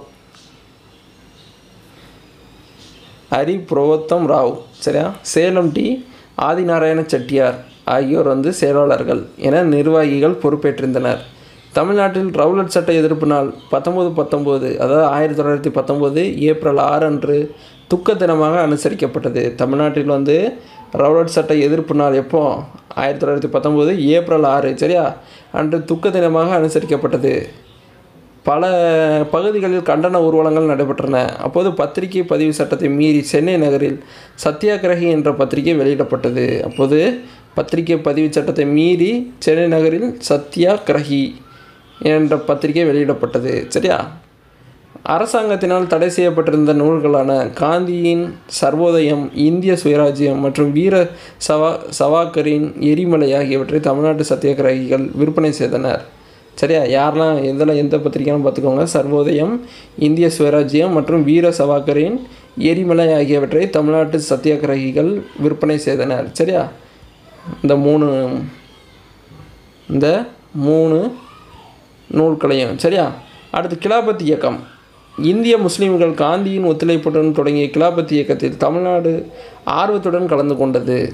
அரிபுரவத்தம் ராவ். சரியா? சேலம் டி ஆதிநாராயண செட்டியார் ஆகியோர் வந்து செயலாளர்கள் என நிர்வாகிகள் பொறுப்பேற்றிருந்தனர். தமிழ்நாட்டில் ரவுலட் சட்ட எதிர்ப்பு நாள் பத்தொம்போது பத்தொம்போது அதாவது ஆயிரத்தி தொள்ளாயிரத்தி பத்தொம்போது ஏப்ரல் ஆறு அன்று துக்க தினமாக அனுசரிக்கப்பட்டது. தமிழ்நாட்டில் வந்து ரவுலட் சட்ட எதிர்ப்பு நாள் எப்போ? ஆயிரத்தி தொள்ளாயிரத்தி பத்தொம்போது ஏப்ரல் ஆறு சரியா? அன்று துக்க தினமாக அனுசரிக்கப்பட்டது. பல பகுதிகளில் கண்டன ஊர்வலங்கள் நடைபெற்றன. அப்போது பத்திரிகை பதிவு சட்டத்தை மீறி சென்னை நகரில் சத்தியாகிரகி என்ற பத்திரிகை வெளியிடப்பட்டது. அப்போது பத்திரிகை பதிவு சட்டத்தை மீறி சென்னை நகரில் சத்யாகிரகி என்ற பத்திரிகை வெளியிடப்பட்டது சரியா? அரசாங்கத்தினால் தடை செய்யப்பட்டிருந்த நூல்களான காந்தியின் சர்வோதயம் இந்திய சுயராஜ்யம் மற்றும் வீர சவா சவாக்கரின் எரிமலை ஆகியவற்றை தமிழ்நாட்டு சத்தியாகிரகிகள் விற்பனை செய்தனர். சரியா? யாரெல்லாம் எதில் எந்த பத்திரிக்கைன்னு பார்த்துக்கோங்க. சர்வோதயம் இந்திய சுயராஜ்யம் மற்றும் வீர சவாக்கரின் எரிமலை ஆகியவற்றை தமிழ்நாட்டு சத்தியாகிரகிகள் விற்பனை செய்தனர். சரியா? இந்த மூணு இந்த மூணு நூல்களையும். சரியா? அடுத்து கிலாபத் இயக்கம். இந்திய முஸ்லீம்கள் காந்தியின் ஒத்துழைப்புடன் தொடங்கிய கிலாபத் இயக்கத்தில் தமிழ்நாடு ஆர்வத்துடன் கலந்து கொண்டது.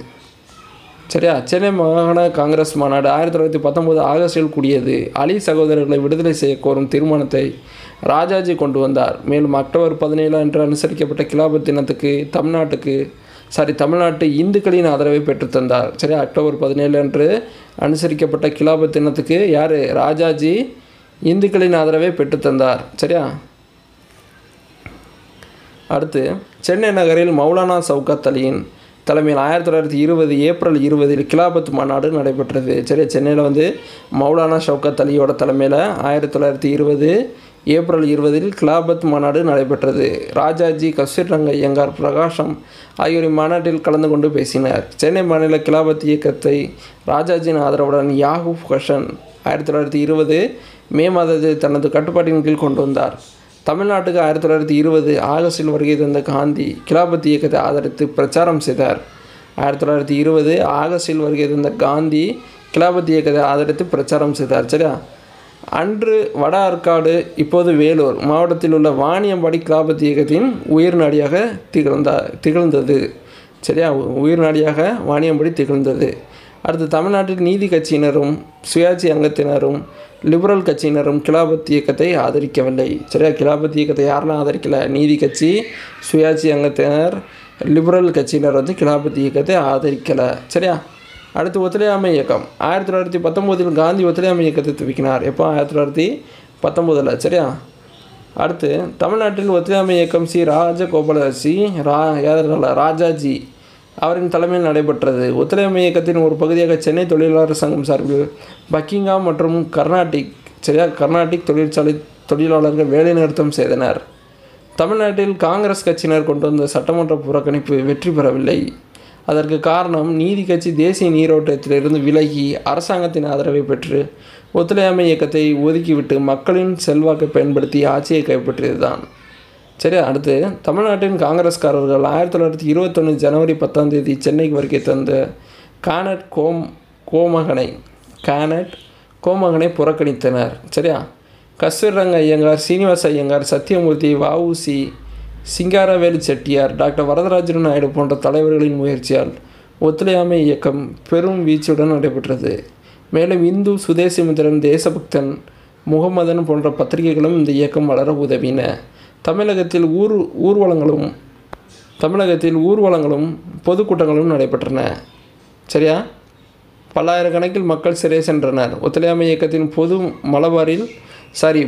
சரியா? சென்னை மாகாண காங்கிரஸ் மாநாடு ஆயிரத்தி தொள்ளாயிரத்தி பத்தொம்போது ஆகஸ்டில் கூடியது. அலி சகோதரர்களை விடுதலை செய்ய கோரும் தீர்மானத்தை ராஜாஜி கொண்டு வந்தார். மேலும் அக்டோபர் பதினேழு அன்று அனுசரிக்கப்பட்ட கிலாபத் தினத்துக்கு தமிழ்நாட்டுக்கு சாரி தமிழ்நாட்டு இந்துக்களின் ஆதரவை பெற்றுத்தந்தார் சரியா? அக்டோபர் பதினேழு அன்று அனுசரிக்கப்பட்ட கிலாபத் தினத்துக்கு யார்? ராஜாஜி இந்துக்களின் ஆதரவை பெற்றுத்தந்தார் சரியா? அடுத்து சென்னை நகரில் மௌலானா சவுகாத் அலியின் தலைமையில் ஆயிரத்தி தொள்ளாயிரத்தி இருபது ஏப்ரல் இருபதில் கிலாபத் மாநாடு நடைபெற்றது. சரி சென்னையில் வந்து மௌலானா ஷவுகத் அலியோட தலைமையில் ஆயிரத்தி தொள்ளாயிரத்தி இருபது ஏப்ரல் இருபதில் கிலாபத் மாநாடு நடைபெற்றது. ராஜாஜி கஸ்தூரி ரங்க ஐயங்கார் பிரகாஷம் ஆகியோர் இம்மாநாட்டில் கலந்து கொண்டு பேசினார். சென்னை மாநில கிலாபத் இயக்கத்தை ராஜாஜியின் ஆதரவுடன் யாகூப் ஹஷன் ஆயிரத்தி தொள்ளாயிரத்தி இருபது மே மாதத்தில் தனது கட்டுப்பாட்டின் கீழ் கொண்டு வந்தார். தமிழ்நாட்டுக்கு ஆயிரத்தி தொள்ளாயிரத்தி இருபது ஆகஸ்டில் வருகை தந்த காந்தி கிலாபத் இயக்கத்தை ஆதரித்து பிரச்சாரம் செய்தார். ஆயிரத்தி தொள்ளாயிரத்தி இருபது ஆகஸ்டில் வருகை தந்த காந்தி கிலாபத் இயக்கத்தை ஆதரித்து பிரச்சாரம் செய்தார். சரியா? அன்று வட ஆற்காடு இப்போது வேலூர் மாவட்டத்தில் உள்ள வாணியம்பாடி கிலாபத் இயக்கத்தின் உயிர்நாடியாக திகழ்ந்தா திகழ்ந்தது. சரியா? உயிர்நாடியாக வாணியம்பாடி திகழ்ந்தது. அடுத்து தமிழ்நாட்டில் நீதி கட்சியினரும் சுயாட்சி அங்கத்தினரும் லிபரல் கட்சியினரும் கிலாபத் இயக்கத்தை ஆதரிக்கவில்லை. சரியா? கிலாபத் இயக்கத்தை யாரெல்லாம் ஆதரிக்கல. நீதி கட்சி சுயாட்சி அங்கத்தினர் லிபரல் கட்சியினர் வந்து கிலாபத் இயக்கத்தை ஆதரிக்கலை. சரியா? அடுத்து ஒத்துழையாமை இயக்கம். ஆயிரத்தி தொள்ளாயிரத்தி பத்தொம்போதில் காந்தி ஒத்துழையாமை இயக்கத்தை துவக்கினார் எப்போ? ஆயிரத்தி தொள்ளாயிரத்தி பத்தொம்போதில் சரியா? அடுத்து தமிழ்நாட்டில் ஒத்துழையாமை இயக்கம் சி. ராஜகோபால ரா யாதனால ராஜாஜி. அவரின் தலைமையில் நடைபெற்றது. ஒத்துழையாமை இயக்கத்தின் ஒரு பகுதியாக சென்னை தொழிலாளர் சங்கம் சார்பில் பக்கிங்காம் மற்றும் கர்நாடிக் சரியா கர்நாடிக் தொழிற்சாலை தொழிலாளர்கள் வேலைநிறுத்தம் செய்தனர். தமிழ்நாட்டில் காங்கிரஸ் கட்சியினர் கொண்டு வந்த சட்டமன்ற புறக்கணிப்பு வெற்றி பெறவில்லை. அதற்கு காரணம் நீதி கட்சி தேசிய நீரோட்டத்திலிருந்து விலகி அரசாங்கத்தின் ஆதரவை பெற்று ஒத்துழையாமை இயக்கத்தை ஒதுக்கிவிட்டு மக்களின் செல்வாக்கை பயன்படுத்தி ஆட்சியை கைப்பற்றியதுதான். சரி அடுத்து தமிழ்நாட்டின் காங்கிரஸ்காரர்கள் ஆயிரத்தி தொள்ளாயிரத்தி இருபத்தொன்று ஜனவரி பத்தாம் தேதி சென்னைக்கு வருகை தந்த கானட் கோம் கோமகனை கானட் கோமகனை புறக்கணித்தனர். சரியா? கஸ்தூரங்க ஐயங்கார் சீனிவாச ஐயங்கார் சத்தியமூர்த்தி வஉசி சிங்காரவேலு செட்டியார் டாக்டர் வரதராஜன் நாயுடு போன்ற தலைவர்களின் முயற்சியால் ஒத்துழையாமை இயக்கம் பெரும் வீச்சுடன் நடைபெற்றது. மேலும் இந்து சுதேசிமித்திரன் தேசபக்தன் முகமதன் போன்ற பத்திரிகைகளும் இந்த இயக்கம் வளர உதவின. தமிழகத்தில் ஊர் ஊர்வலங்களும் தமிழகத்தில் ஊர்வலங்களும் பொதுக்கூட்டங்களும் நடைபெற்றன. சரியா? பல்லாயிரக்கணக்கில் மக்கள் சிறை சென்றனர். ஒத்துழையாமை இயக்கத்தின் பொது மலபாரில் சாரி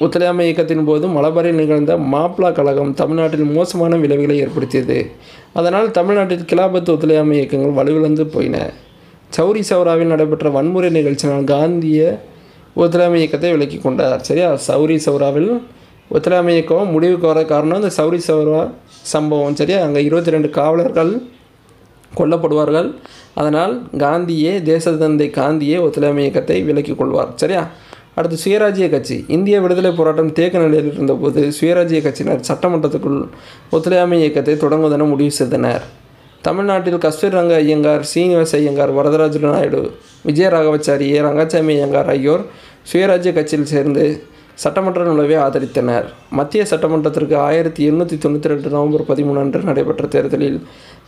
ஒத்துழையாமை இயக்கத்தின் போது மலபாரில் நிகழ்ந்த மாப்ளா கழகம் தமிழ்நாட்டில் மோசமான விளைவுகளை ஏற்படுத்தியது. அதனால் தமிழ்நாட்டில் கிலாபத் ஒத்துழையாமை இயக்கங்கள் வலுவிழந்து போயின. சௌரி சௌராவில் நடைபெற்ற வன்முறை நிகழ்ச்சியினால் காந்திய ஒத்துழையாமை இயக்கத்தை விலக்கி கொண்டார். சரியா? சௌரி சௌராவில் ஒத்துழையாமைக்கும் முடிவுக்கு வர காரணம் இந்த சௌரி சௌரா சம்பவம் சரியா? அங்கே இருபத்தி ரெண்டு காவலர்கள் கொல்லப்படுவார்கள். அதனால் காந்தியே தேசத்தந்தை காந்தியே ஒத்துழையாமை இயக்கத்தை விலக்கிக் கொள்வார் சரியா? அடுத்து சுயராஜ்ய கட்சி. இந்திய விடுதலை போராட்டம் தேக்க நிலையில் இருந்தபோது சுயராஜ்ய கட்சியினர் சட்டமன்றத்துக்குள் ஒத்துழையாமை இயக்கத்தை தொடங்குவதென முடிவு செய்தனர். தமிழ்நாட்டில் கஸ்தூர் ரங்க ஐயங்கார் சீனிவாச ஐயங்கார் வரதராஜ நாயுடு விஜயராகவச்சாரி ஏ. ரங்கசாமி ஐயங்கார் ஆகியோர் சுயராஜ்ய கட்சியில் சேர்ந்து சட்டமன்ற நுழைவை ஆதரித்தனர். மத்திய சட்டமன்றத்திற்கு ஆயிரத்தி எண்ணூற்றி தொண்ணூற்றி ரெண்டு நவம்பர் பதிமூணு அன்று நடைபெற்ற தேர்தலில்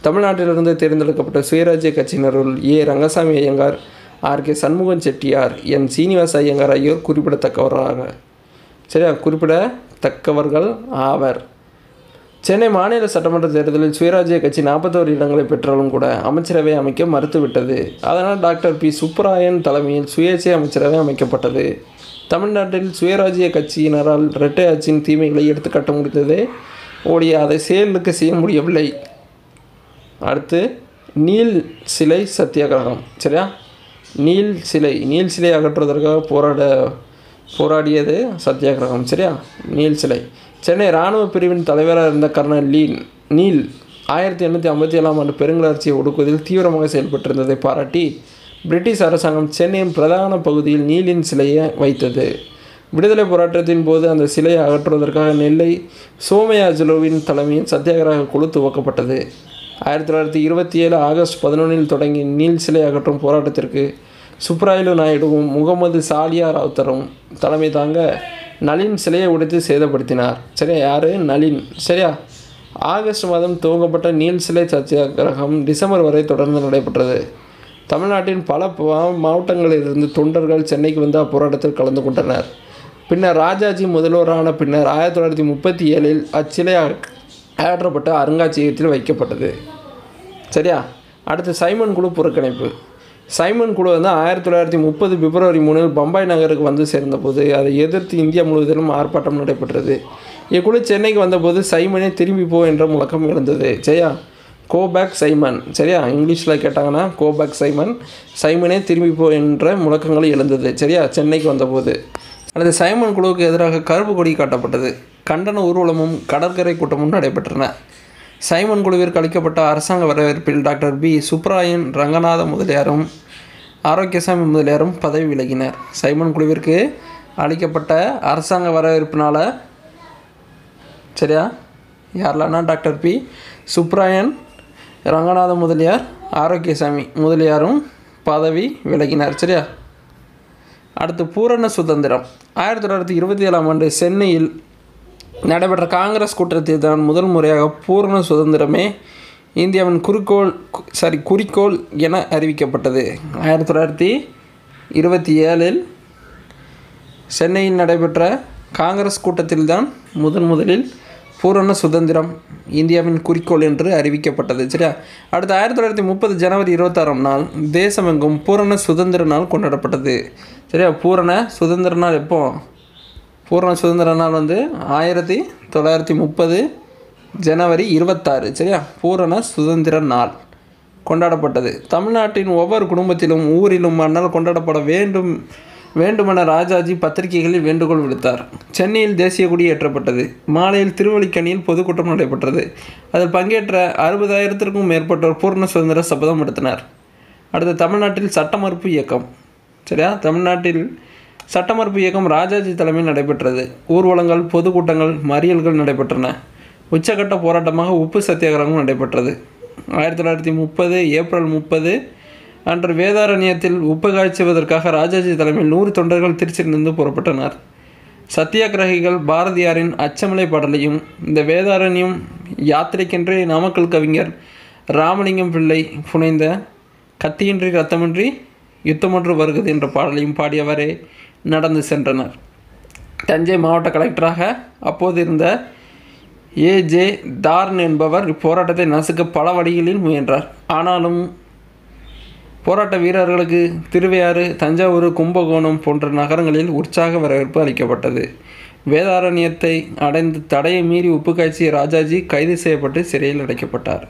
தமிழ்நாட்டிலிருந்து தேர்ந்தெடுக்கப்பட்ட Swarajya கட்சியினருள் A. Rangaswami Iyengar R. K. Shanmugam Chettiar N. Srinivasa Iyengar ஆகியோர் குறிப்பிடத்தக்கவராக சரியா? குறிப்பிடத்தக்கவர்கள் ஆவர். சென்னை மாநில சட்டமன்ற தேர்தலில் சுயராஜ்ய கட்சி நாற்பத்தோரு இடங்களை பெற்றாலும் கூட அமைச்சரவை அமைக்க மறுத்துவிட்டது. அதனால் டாக்டர் பி. சுப்பராயன் தலைமையில் சுயேட்சை அமைச்சரவை அமைக்கப்பட்டது. தமிழ்நாட்டில் சுயராஜ்ய கட்சியினரால் இரட்டை ஆட்சியின் தீமைகளை எடுத்துக்காட்ட முடிந்தது. ஓடிய அதை செயலுக்கு செய்ய முடியவில்லை. அடுத்து நீல் சிலை சத்தியாகிரகம் சரியா? நீல் சிலை நீல் சிலை அகற்றுவதற்காக போராட போராடியது சத்தியாகிரகம் சரியா? நீல் சிலை. சென்னை இராணுவ பிரிவின் தலைவராக இருந்த கர்னல் லீன் நீல் ஆயிரத்தி எண்ணூற்றி ஐம்பத்தி ஏழாம் ஆண்டு பெருங்களாட்சியை ஒடுக்குவதில் தீவிரமாக செயல்பட்டிருந்ததை பாராட்டி பிரிட்டிஷ் அரசாங்கம் சென்னையின் பிரதான பகுதியில் நீலின் சிலையை வைத்தது. விடுதலை போராட்டத்தின் போது அந்த சிலையை அகற்றுவதற்காக நெல்லை சோமயாஜுலுவின் தலைமையில் சத்தியாகிரக குழு துவக்கப்பட்டது. ஆயிரத்தி தொள்ளாயிரத்தி இருபத்தி ஏழு ஆகஸ்ட் பதினொன்றில் தொடங்கி நீல் சிலை அகற்றும் போராட்டத்திற்கு சுப்ராயலு நாயுடுவும் முகமது சாலியா ராவுத்தரும் தலைமை தாங்க நளின் சிலையை உடைத்து சேதப்படுத்தினார். சரியா யார்? நளின். சரியா? ஆகஸ்ட் மாதம் துவங்கப்பட்ட நீல் சிலை சத்தியாகிரகம் டிசம்பர் வரை தொடர்ந்து நடைபெற்றது. தமிழ்நாட்டின் பல மாவட்டங்களில் மாவட்டங்களிலிருந்து தொண்டர்கள் சென்னைக்கு வந்து அப்போராட்டத்தில் கலந்து கொண்டனர். பின்னர் ராஜாஜி முதல்வரான பின்னர் ஆயிரத்தி தொள்ளாயிரத்தி முப்பத்தி ஏழில் அச்சிலை அகற்றப்பட்ட அருங்காட்சியகத்தில் வைக்கப்பட்டது. சரியா? அடுத்து சைமன் குழு புறக்கணிப்பு. சைமன் குழு வந்து ஆயிரத்தி தொள்ளாயிரத்தி முப்பது பிப்ரவரி மூணில் பம்பாய் நகருக்கு வந்து சேர்ந்தபோது அதை எதிர்த்து இந்தியா முழுவதிலும் ஆர்ப்பாட்டம் நடைபெற்றது. இக்குழு சென்னைக்கு வந்தபோது சைமனே திரும்பி போ என்ற முழக்கம் எழுந்தது. சரியா? Go back Simon. சரியா? இங்கிலீஷில் கேட்டாங்கன்னா கோபேக் சைமன். சைமனே திரும்பி போ என்ற முழக்கங்கள் எழுந்தது. சரியா? சென்னைக்கு வந்தபோது. அல்லது சைமன் குழுவுக்கு எதிராக கருப்பு கொடி காட்டப்பட்டது. கண்டன ஊர்வலமும் கடற்கரை கூட்டமும் நடைபெற்றன. சைமன் குழுவிற்கு அளிக்கப்பட்ட அரசாங்க வரவேற்பில் டாக்டர் பி. சுப்ராயன் ரங்கநாத முதலியாரும் ஆரோக்கியசாமி முதலியாரும் பதவி விலகினர். சைமன் குழுவிற்கு அளிக்கப்பட்ட அரசாங்க வரவேற்பினால் சரியா? யாரெல்லாம்னா டாக்டர் பி. சுப்ராயன் ரங்கநாத முதலியார் ஆரோக்கியசாமி முதலியாரும் பதவி விலகினார் சரியா? அடுத்து பூரண சுதந்திரம். ஆயிரத்தி தொள்ளாயிரத்தி இருபத்தி ஏழாம் ஆண்டு சென்னையில் நடைபெற்ற காங்கிரஸ் கூட்டத்தில் தான் முதல் முறையாக பூரண சுதந்திரமே இந்தியாவின் குறிக்கோள் சாரி குறிக்கோள் என அறிவிக்கப்பட்டது. ஆயிரத்தி தொள்ளாயிரத்தி இருபத்தி ஏழில் சென்னையில் நடைபெற்ற காங்கிரஸ் கூட்டத்தில்தான் முதன் முதலில் பூரண சுதந்திரம் இந்தியாவின் குறிக்கோள் என்று அறிவிக்கப்பட்டது சரியா? அடுத்து ஆயிரத்தி தொள்ளாயிரத்தி முப்பது ஜனவரி இருபத்தாறாம் நாள் தேசமெங்கும் பூரண சுதந்திர நாள் கொண்டாடப்பட்டது சரியா? பூரண சுதந்திர நாள் எப்போ? பூரண சுதந்திர நாள் வந்து ஆயிரத்தி தொள்ளாயிரத்தி முப்பது ஜனவரி இருபத்தாறு சரியா? பூரண சுதந்திர நாள் கொண்டாடப்பட்டது. தமிழ்நாட்டின் ஒவ்வொரு குடும்பத்திலும் ஊரிலும் அந்நாள் கொண்டாடப்பட வேண்டும் வேண்டுமென ராஜாஜி பத்திரிகைகளில் வேண்டுகோள் விடுத்தார். சென்னையில் தேசிய கொடி ஏற்றப்பட்டது. மாலையில் திருவள்ளிக்கணியில் பொதுக்கூட்டம் நடைபெற்றது. அதில் பங்கேற்ற அறுபதாயிரத்திற்கும் மேற்பட்டோர் பூர்ண சுதந்திர சபதம் எடுத்தனர். அடுத்து தமிழ்நாட்டில் சட்ட மறுப்பு இயக்கம். சரியா? தமிழ்நாட்டில் சட்ட மறுப்பு இயக்கம் ராஜாஜி தலைமையில் நடைபெற்றது. ஊர்வலங்கள் பொதுக்கூட்டங்கள் மறியல்கள் நடைபெற்றன. உச்சகட்ட போராட்டமாக உப்பு சத்தியாகிரகம் நடைபெற்றது. ஆயிரத்தி தொள்ளாயிரத்தி முப்பது ஏப்ரல் முப்பது அன்று வேதாரண்யத்தில் உப்பு காய்ச்சுவதற்காக ராஜாஜி தலைமையில் நூறு தொண்டர்கள் திருச்சியிலிருந்து புறப்பட்டனர். சத்தியாகிரகிகள் பாரதியாரின் அச்சமலை பாடலையும் இந்த வேதாரண்யம் யாத்திரைக்கென்றே நாமக்கல் கவிஞர் ராமலிங்கம் பிள்ளை புனைந்த கத்தியின்றி ரத்தமின்றி யுத்தமொன்று வருகிறது என்ற பாடலையும் பாடியவரே நடந்து சென்றனர். தஞ்சை மாவட்ட கலெக்டராக அப்போது இருந்த ஏ ஜே தார்ன் என்பவர் இப்போராட்டத்தை நசுக்க பல வழிகளில் முயன்றார். ஆனாலும் போராட்ட வீரர்களுக்கு திருவையாறு தஞ்சாவூர் கும்பகோணம் போன்ற நகரங்களில் உற்சாக வரவேற்பு அளிக்கப்பட்டது. வேதாரண்யத்தை அடைந்து தடையை மீறி உப்பு காய்ச்சிய ராஜாஜி கைது செய்யப்பட்டு சிறையில் அடைக்கப்பட்டார்.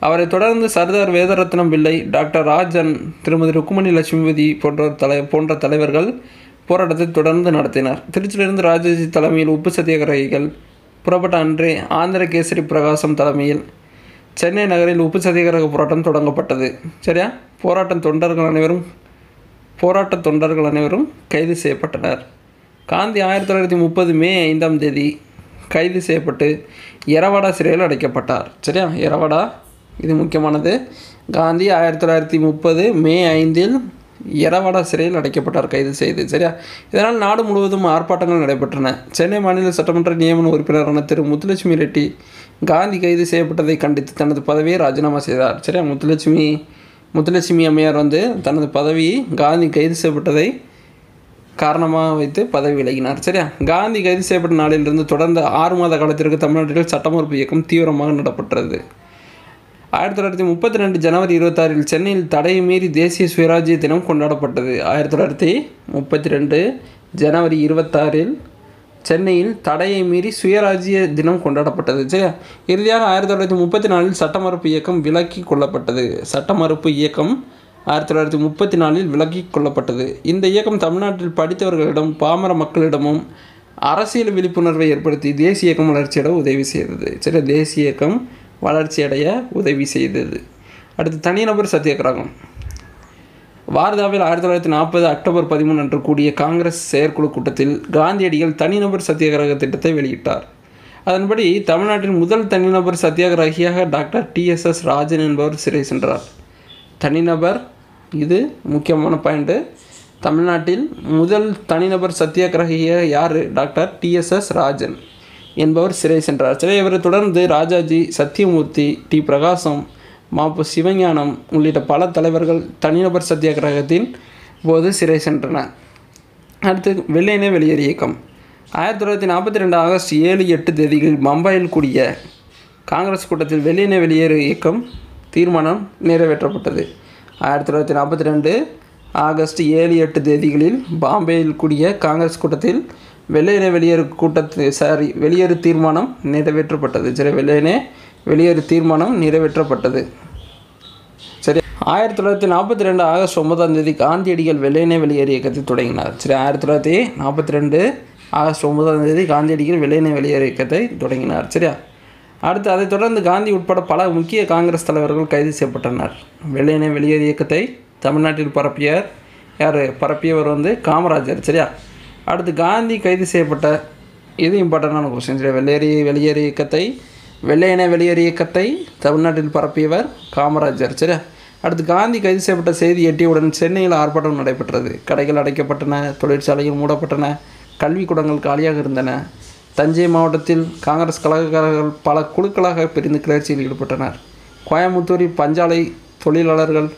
அவரை தொடர்ந்து சர்தார் வேதரத்னம் பிள்ளை டாக்டர் ராஜன் திருமதி ருக்குமணி லட்சுமிபதி போன்ற தலை போன்ற தலைவர்கள் போராட்டத்தை தொடர்ந்து நடத்தினர். திருச்சியிலிருந்து ராஜாஜி தலைமையில் உப்பு சத்தியாகிரகிகள் புறப்பட்ட அன்றே ஆந்திர கேசரி பிரகாசம் தலைமையில் சென்னை நகரில் உப்பு சத்தியாகிரக போராட்டம் தொடங்கப்பட்டது. சரியா? போராட்டம் தொண்டர்கள் அனைவரும் போராட்ட தொண்டர்கள் அனைவரும் கைது செய்யப்பட்டனர். காந்தி ஆயிரத்தி தொள்ளாயிரத்தி முப்பது மே ஐந்தாம் தேதி கைது செய்யப்பட்டு எரவாடா சிறையில் அடைக்கப்பட்டார். சரியா? எரவாடா இது முக்கியமானது. காந்தி ஆயிரத்தி தொள்ளாயிரத்தி முப்பது மே ஐந்தில் எரவாடா சிறையில் அடைக்கப்பட்டார் கைது செய்து. சரியா? இதனால் நாடு முழுவதும் ஆர்ப்பாட்டங்கள் நடைபெற்றன. சென்னை மாநில சட்டமன்ற நியமன உறுப்பினரான திரு முத்துலட்சுமி ரெட்டி காந்தி கைது செய்யப்பட்டதை கண்டித்து தனது பதவியை ராஜினாமா செய்தார். சரியா? முத்துலட்சுமி முத்துலட்சுமி அம்மையார் வந்து தனது பதவியை காந்தி கைது செய்யப்பட்டதை காரணமாக வைத்து பதவி விலகினார். சரியா? காந்தி கைது செய்யப்பட்ட நாளிலிருந்து தொடர்ந்து ஆறு மாத காலத்திற்கு தமிழ்நாட்டில் சட்டமறுப்பு இயக்கம் தீவிரமாக நடப்பட்டது. ஆயிரத்தி தொள்ளாயிரத்தி முப்பத்தி ரெண்டு ஜனவரி இருபத்தாறில் சென்னையில் தடையை மீறி தேசிய சுயராஜ்ய தினம் கொண்டாடப்பட்டது. ஆயிரத்தி தொள்ளாயிரத்தி முப்பத்தி ரெண்டு ஜனவரி இருபத்தாறில் சென்னையில் தடையை மீறி சுயராஜ்ய தினம் கொண்டாடப்பட்டது. சரியா இறுதியாக ஆயிரத்தி தொள்ளாயிரத்தி முப்பத்தி நாலில் சட்டமறுப்பு இயக்கம் விலக்கி கொள்ளப்பட்டது. சட்டமறுப்பு இயக்கம் ஆயிரத்தி தொள்ளாயிரத்தி முப்பத்தி நாலில் விலக்கி கொள்ளப்பட்டது. இந்த இயக்கம் தமிழ்நாட்டில் படித்தவர்களிடம் பாமர மக்களிடமும் அரசியல் விழிப்புணர்வை ஏற்படுத்தி தேசிய இயக்கம் வளர்ச்சியடைய உதவி செய்தது. சரி தேசிய இயக்கம் வளர்ச்சியடைய உதவி செய்தது. அடுத்து தனிநபர் சத்தியாகிரகம் வார்தாவில் ஆயிரத்தி தொள்ளாயிரத்தி நாற்பது அக்டோபர் பதிமூணு அன்று கூடிய காங்கிரஸ் செயற்குழு கூட்டத்தில் காந்தியடிகள் தனிநபர் சத்தியாகிரக திட்டத்தை வெளியிட்டார். அதன்படி தமிழ்நாட்டின் முதல் தனிநபர் சத்தியாகிரகியாக டாக்டர் டிஎஸ்எஸ் ராஜன் என்பவர் சிறை சென்றார். தனிநபர் இது முக்கியமான பாயிண்ட்டு தமிழ்நாட்டில் முதல் தனிநபர் சத்தியாகிரகிய யார்? டாக்டர் டிஎஸ்எஸ் ராஜன் என்பவர் சிறை சென்றார். சிறை இவரை தொடர்ந்து ராஜாஜி சத்தியமூர்த்தி டி பிரகாசம் மாப்பு சிவஞானம் உள்ளிட்ட பல தலைவர்கள் தனிநபர் சத்தியாகிரகத்தின் போது சிறை சென்றனர். அடுத்து வெள்ளையனே வெளியேறு இயக்கம். ஆயிரத்தி தொள்ளாயிரத்தி நாற்பத்தி ரெண்டு ஆகஸ்ட் ஏழு எட்டு தேதிகளில் பம்பாயில் கூடிய காங்கிரஸ் கூட்டத்தில் வெள்ளையனே வெளியேறு இயக்கம் தீர்மானம் நிறைவேற்றப்பட்டது. ஆயிரத்தி தொள்ளாயிரத்தி நாற்பத்தி ரெண்டு ஆகஸ்ட் ஏழு எட்டு தேதிகளில் பாம்பேயில் கூடிய காங்கிரஸ் கூட்டத்தில் வெள்ளையனே வெளியேறு கூட்டத்து சாரி வெளியேறு தீர்மானம் நிறைவேற்றப்பட்டது. சரி வெள்ளையனே வெளியேறு தீர்மானம் நிறைவேற்றப்பட்டது. சரி ஆயிரத்தி தொள்ளாயிரத்தி நாற்பத்தி ரெண்டு ஆகஸ்ட் ஒன்பதாம் தேதி காந்தியடிகள் வெள்ளையனே வெளியேறு இயக்கத்தை தொடங்கினார். சரி ஆயிரத்தி தொள்ளாயிரத்தி நாற்பத்தி ரெண்டு ஆகஸ்ட் ஒன்பதாம் தேதி காந்தியடிகள் வெள்ளையனே வெளியேறு இயக்கத்தை தொடங்கினார். சரியா? அடுத்து அதைத் தொடர்ந்து காந்தி உட்பட பல முக்கிய காங்கிரஸ் தலைவர்கள் கைது செய்யப்பட்டனர். வெள்ளையனே வெளியேறு இயக்கத்தை தமிழ்நாட்டில் பரப்பியார் யார்? பரப்பியவர் வந்து காமராஜர். சரியா? அடுத்து காந்தி கைது செய்யப்பட்ட இது இம்பார்ட்டண்டான கொஸ்டின் சரி வெள்ளையறி வெளியேறு இயக்கத்தை வெள்ளையனை வெளியேறு இயக்கத்தை தமிழ்நாட்டில் பரப்பியவர் காமராஜர். சரி அடுத்து காந்தி கைது செய்யப்பட்ட செய்தி எட்டியவுடன் சென்னையில் ஆர்ப்பாட்டம் நடைபெற்றது. கடைகள் அடைக்கப்பட்டன தொழிற்சாலைகள் மூடப்பட்டன கல்விக்கூடங்கள் காலியாக இருந்தன. தஞ்சை மாவட்டத்தில் காங்கிரஸ் கழகக்காரர்கள் பல குழுக்களாக பிரிந்து கிளர்ச்சியில் ஈடுபட்டனர். கோயம்புத்தூரில் பஞ்சாலை தொழிலாளர்கள்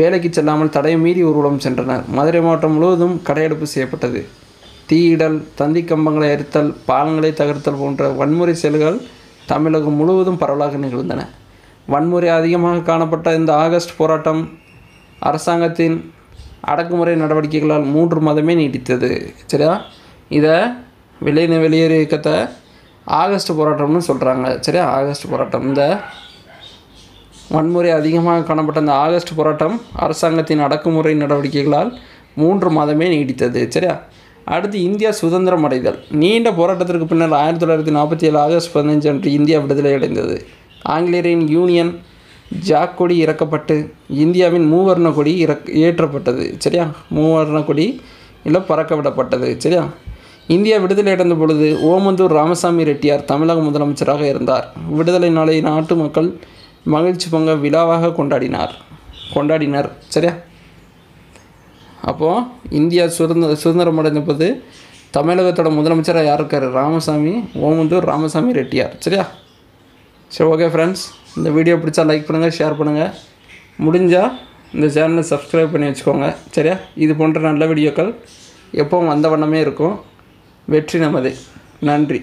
வேலைக்கு செல்லாமல் தடை மீறி ஊர்வலம் சென்றனர். மதுரை மாவட்டம் முழுவதும் கடையெடுப்பு செய்யப்பட்டது. தீயிடல் தந்தி கம்பங்களை எரித்தல் பாலங்களை தகர்த்தல் போன்ற வன்முறை செயல்கள் தமிழகம் முழுவதும் பரவலாக நிகழ்ந்தன. வன்முறை அதிகமாக காணப்பட்ட இந்த ஆகஸ்ட் போராட்டம் அரசாங்கத்தின் அடக்குமுறை நடவடிக்கைகளால் மூன்று மாதமே நீடித்தது. சரியா? இதை வெளியே வெளியேறு இயக்கத்தை ஆகஸ்ட் போராட்டம்னு சொல்கிறாங்க சரியா? ஆகஸ்ட் போராட்டம். இந்த வன்முறை அதிகமாக காணப்பட்ட இந்த ஆகஸ்ட் போராட்டம் அரசாங்கத்தின் அடக்குமுறை நடவடிக்கைகளால் மூன்று மாதமே நீடித்தது. சரியா? அடுத்து இந்தியா சுதந்திரம் அடைதல். நீண்ட போராட்டத்திற்கு பின்னர் ஆயிரத்தி தொள்ளாயிரத்தி நாற்பத்தி ஏழு ஆகஸ்ட் பதினஞ்சு அன்று இந்தியா விடுதலை அடைந்தது. ஆங்கிலேயரின் யூனியன் ஜாக் கொடி இறக்கப்பட்டு இந்தியாவின் மூவர்ண கொடி இறக் ஏற்றப்பட்டது. சரியா? மூவர்ண கொடி இல்லை பறக்க விடப்பட்டது சரியா? இந்தியா விடுதலை அடைந்த பொழுது ஓமந்தூர் ராமசாமி ரெட்டியார் தமிழக முதலமைச்சராக இருந்தார். விடுதலை நாளை நாட்டு மக்கள் மகிழ்ச்சி பொங்க விழாவாக கொண்டாடினார். கொண்டாடினர். சரியா? அப்போது இந்தியா சுதந்திர சுதந்திரம் அடைந்த போது தமிழகத்தோட முதலமைச்சராக யார் இருக்கார் ராமசாமி ஓமந்தூர் ராமசாமி ரெட்டியார். சரியா? சரி ஓகே ஃப்ரெண்ட்ஸ் இந்த வீடியோ பிடிச்சா லைக் பண்ணுங்கள் ஷேர் பண்ணுங்கள் முடிஞ்சால் இந்த சேனலை சப்ஸ்கிரைப் பண்ணி வச்சுக்கோங்க. சரியா? இது போன்ற நல்ல வீடியோக்கள் எப்பவும் வந்த வண்ணமே இருக்கும். வெற்றி நமது. நன்றி.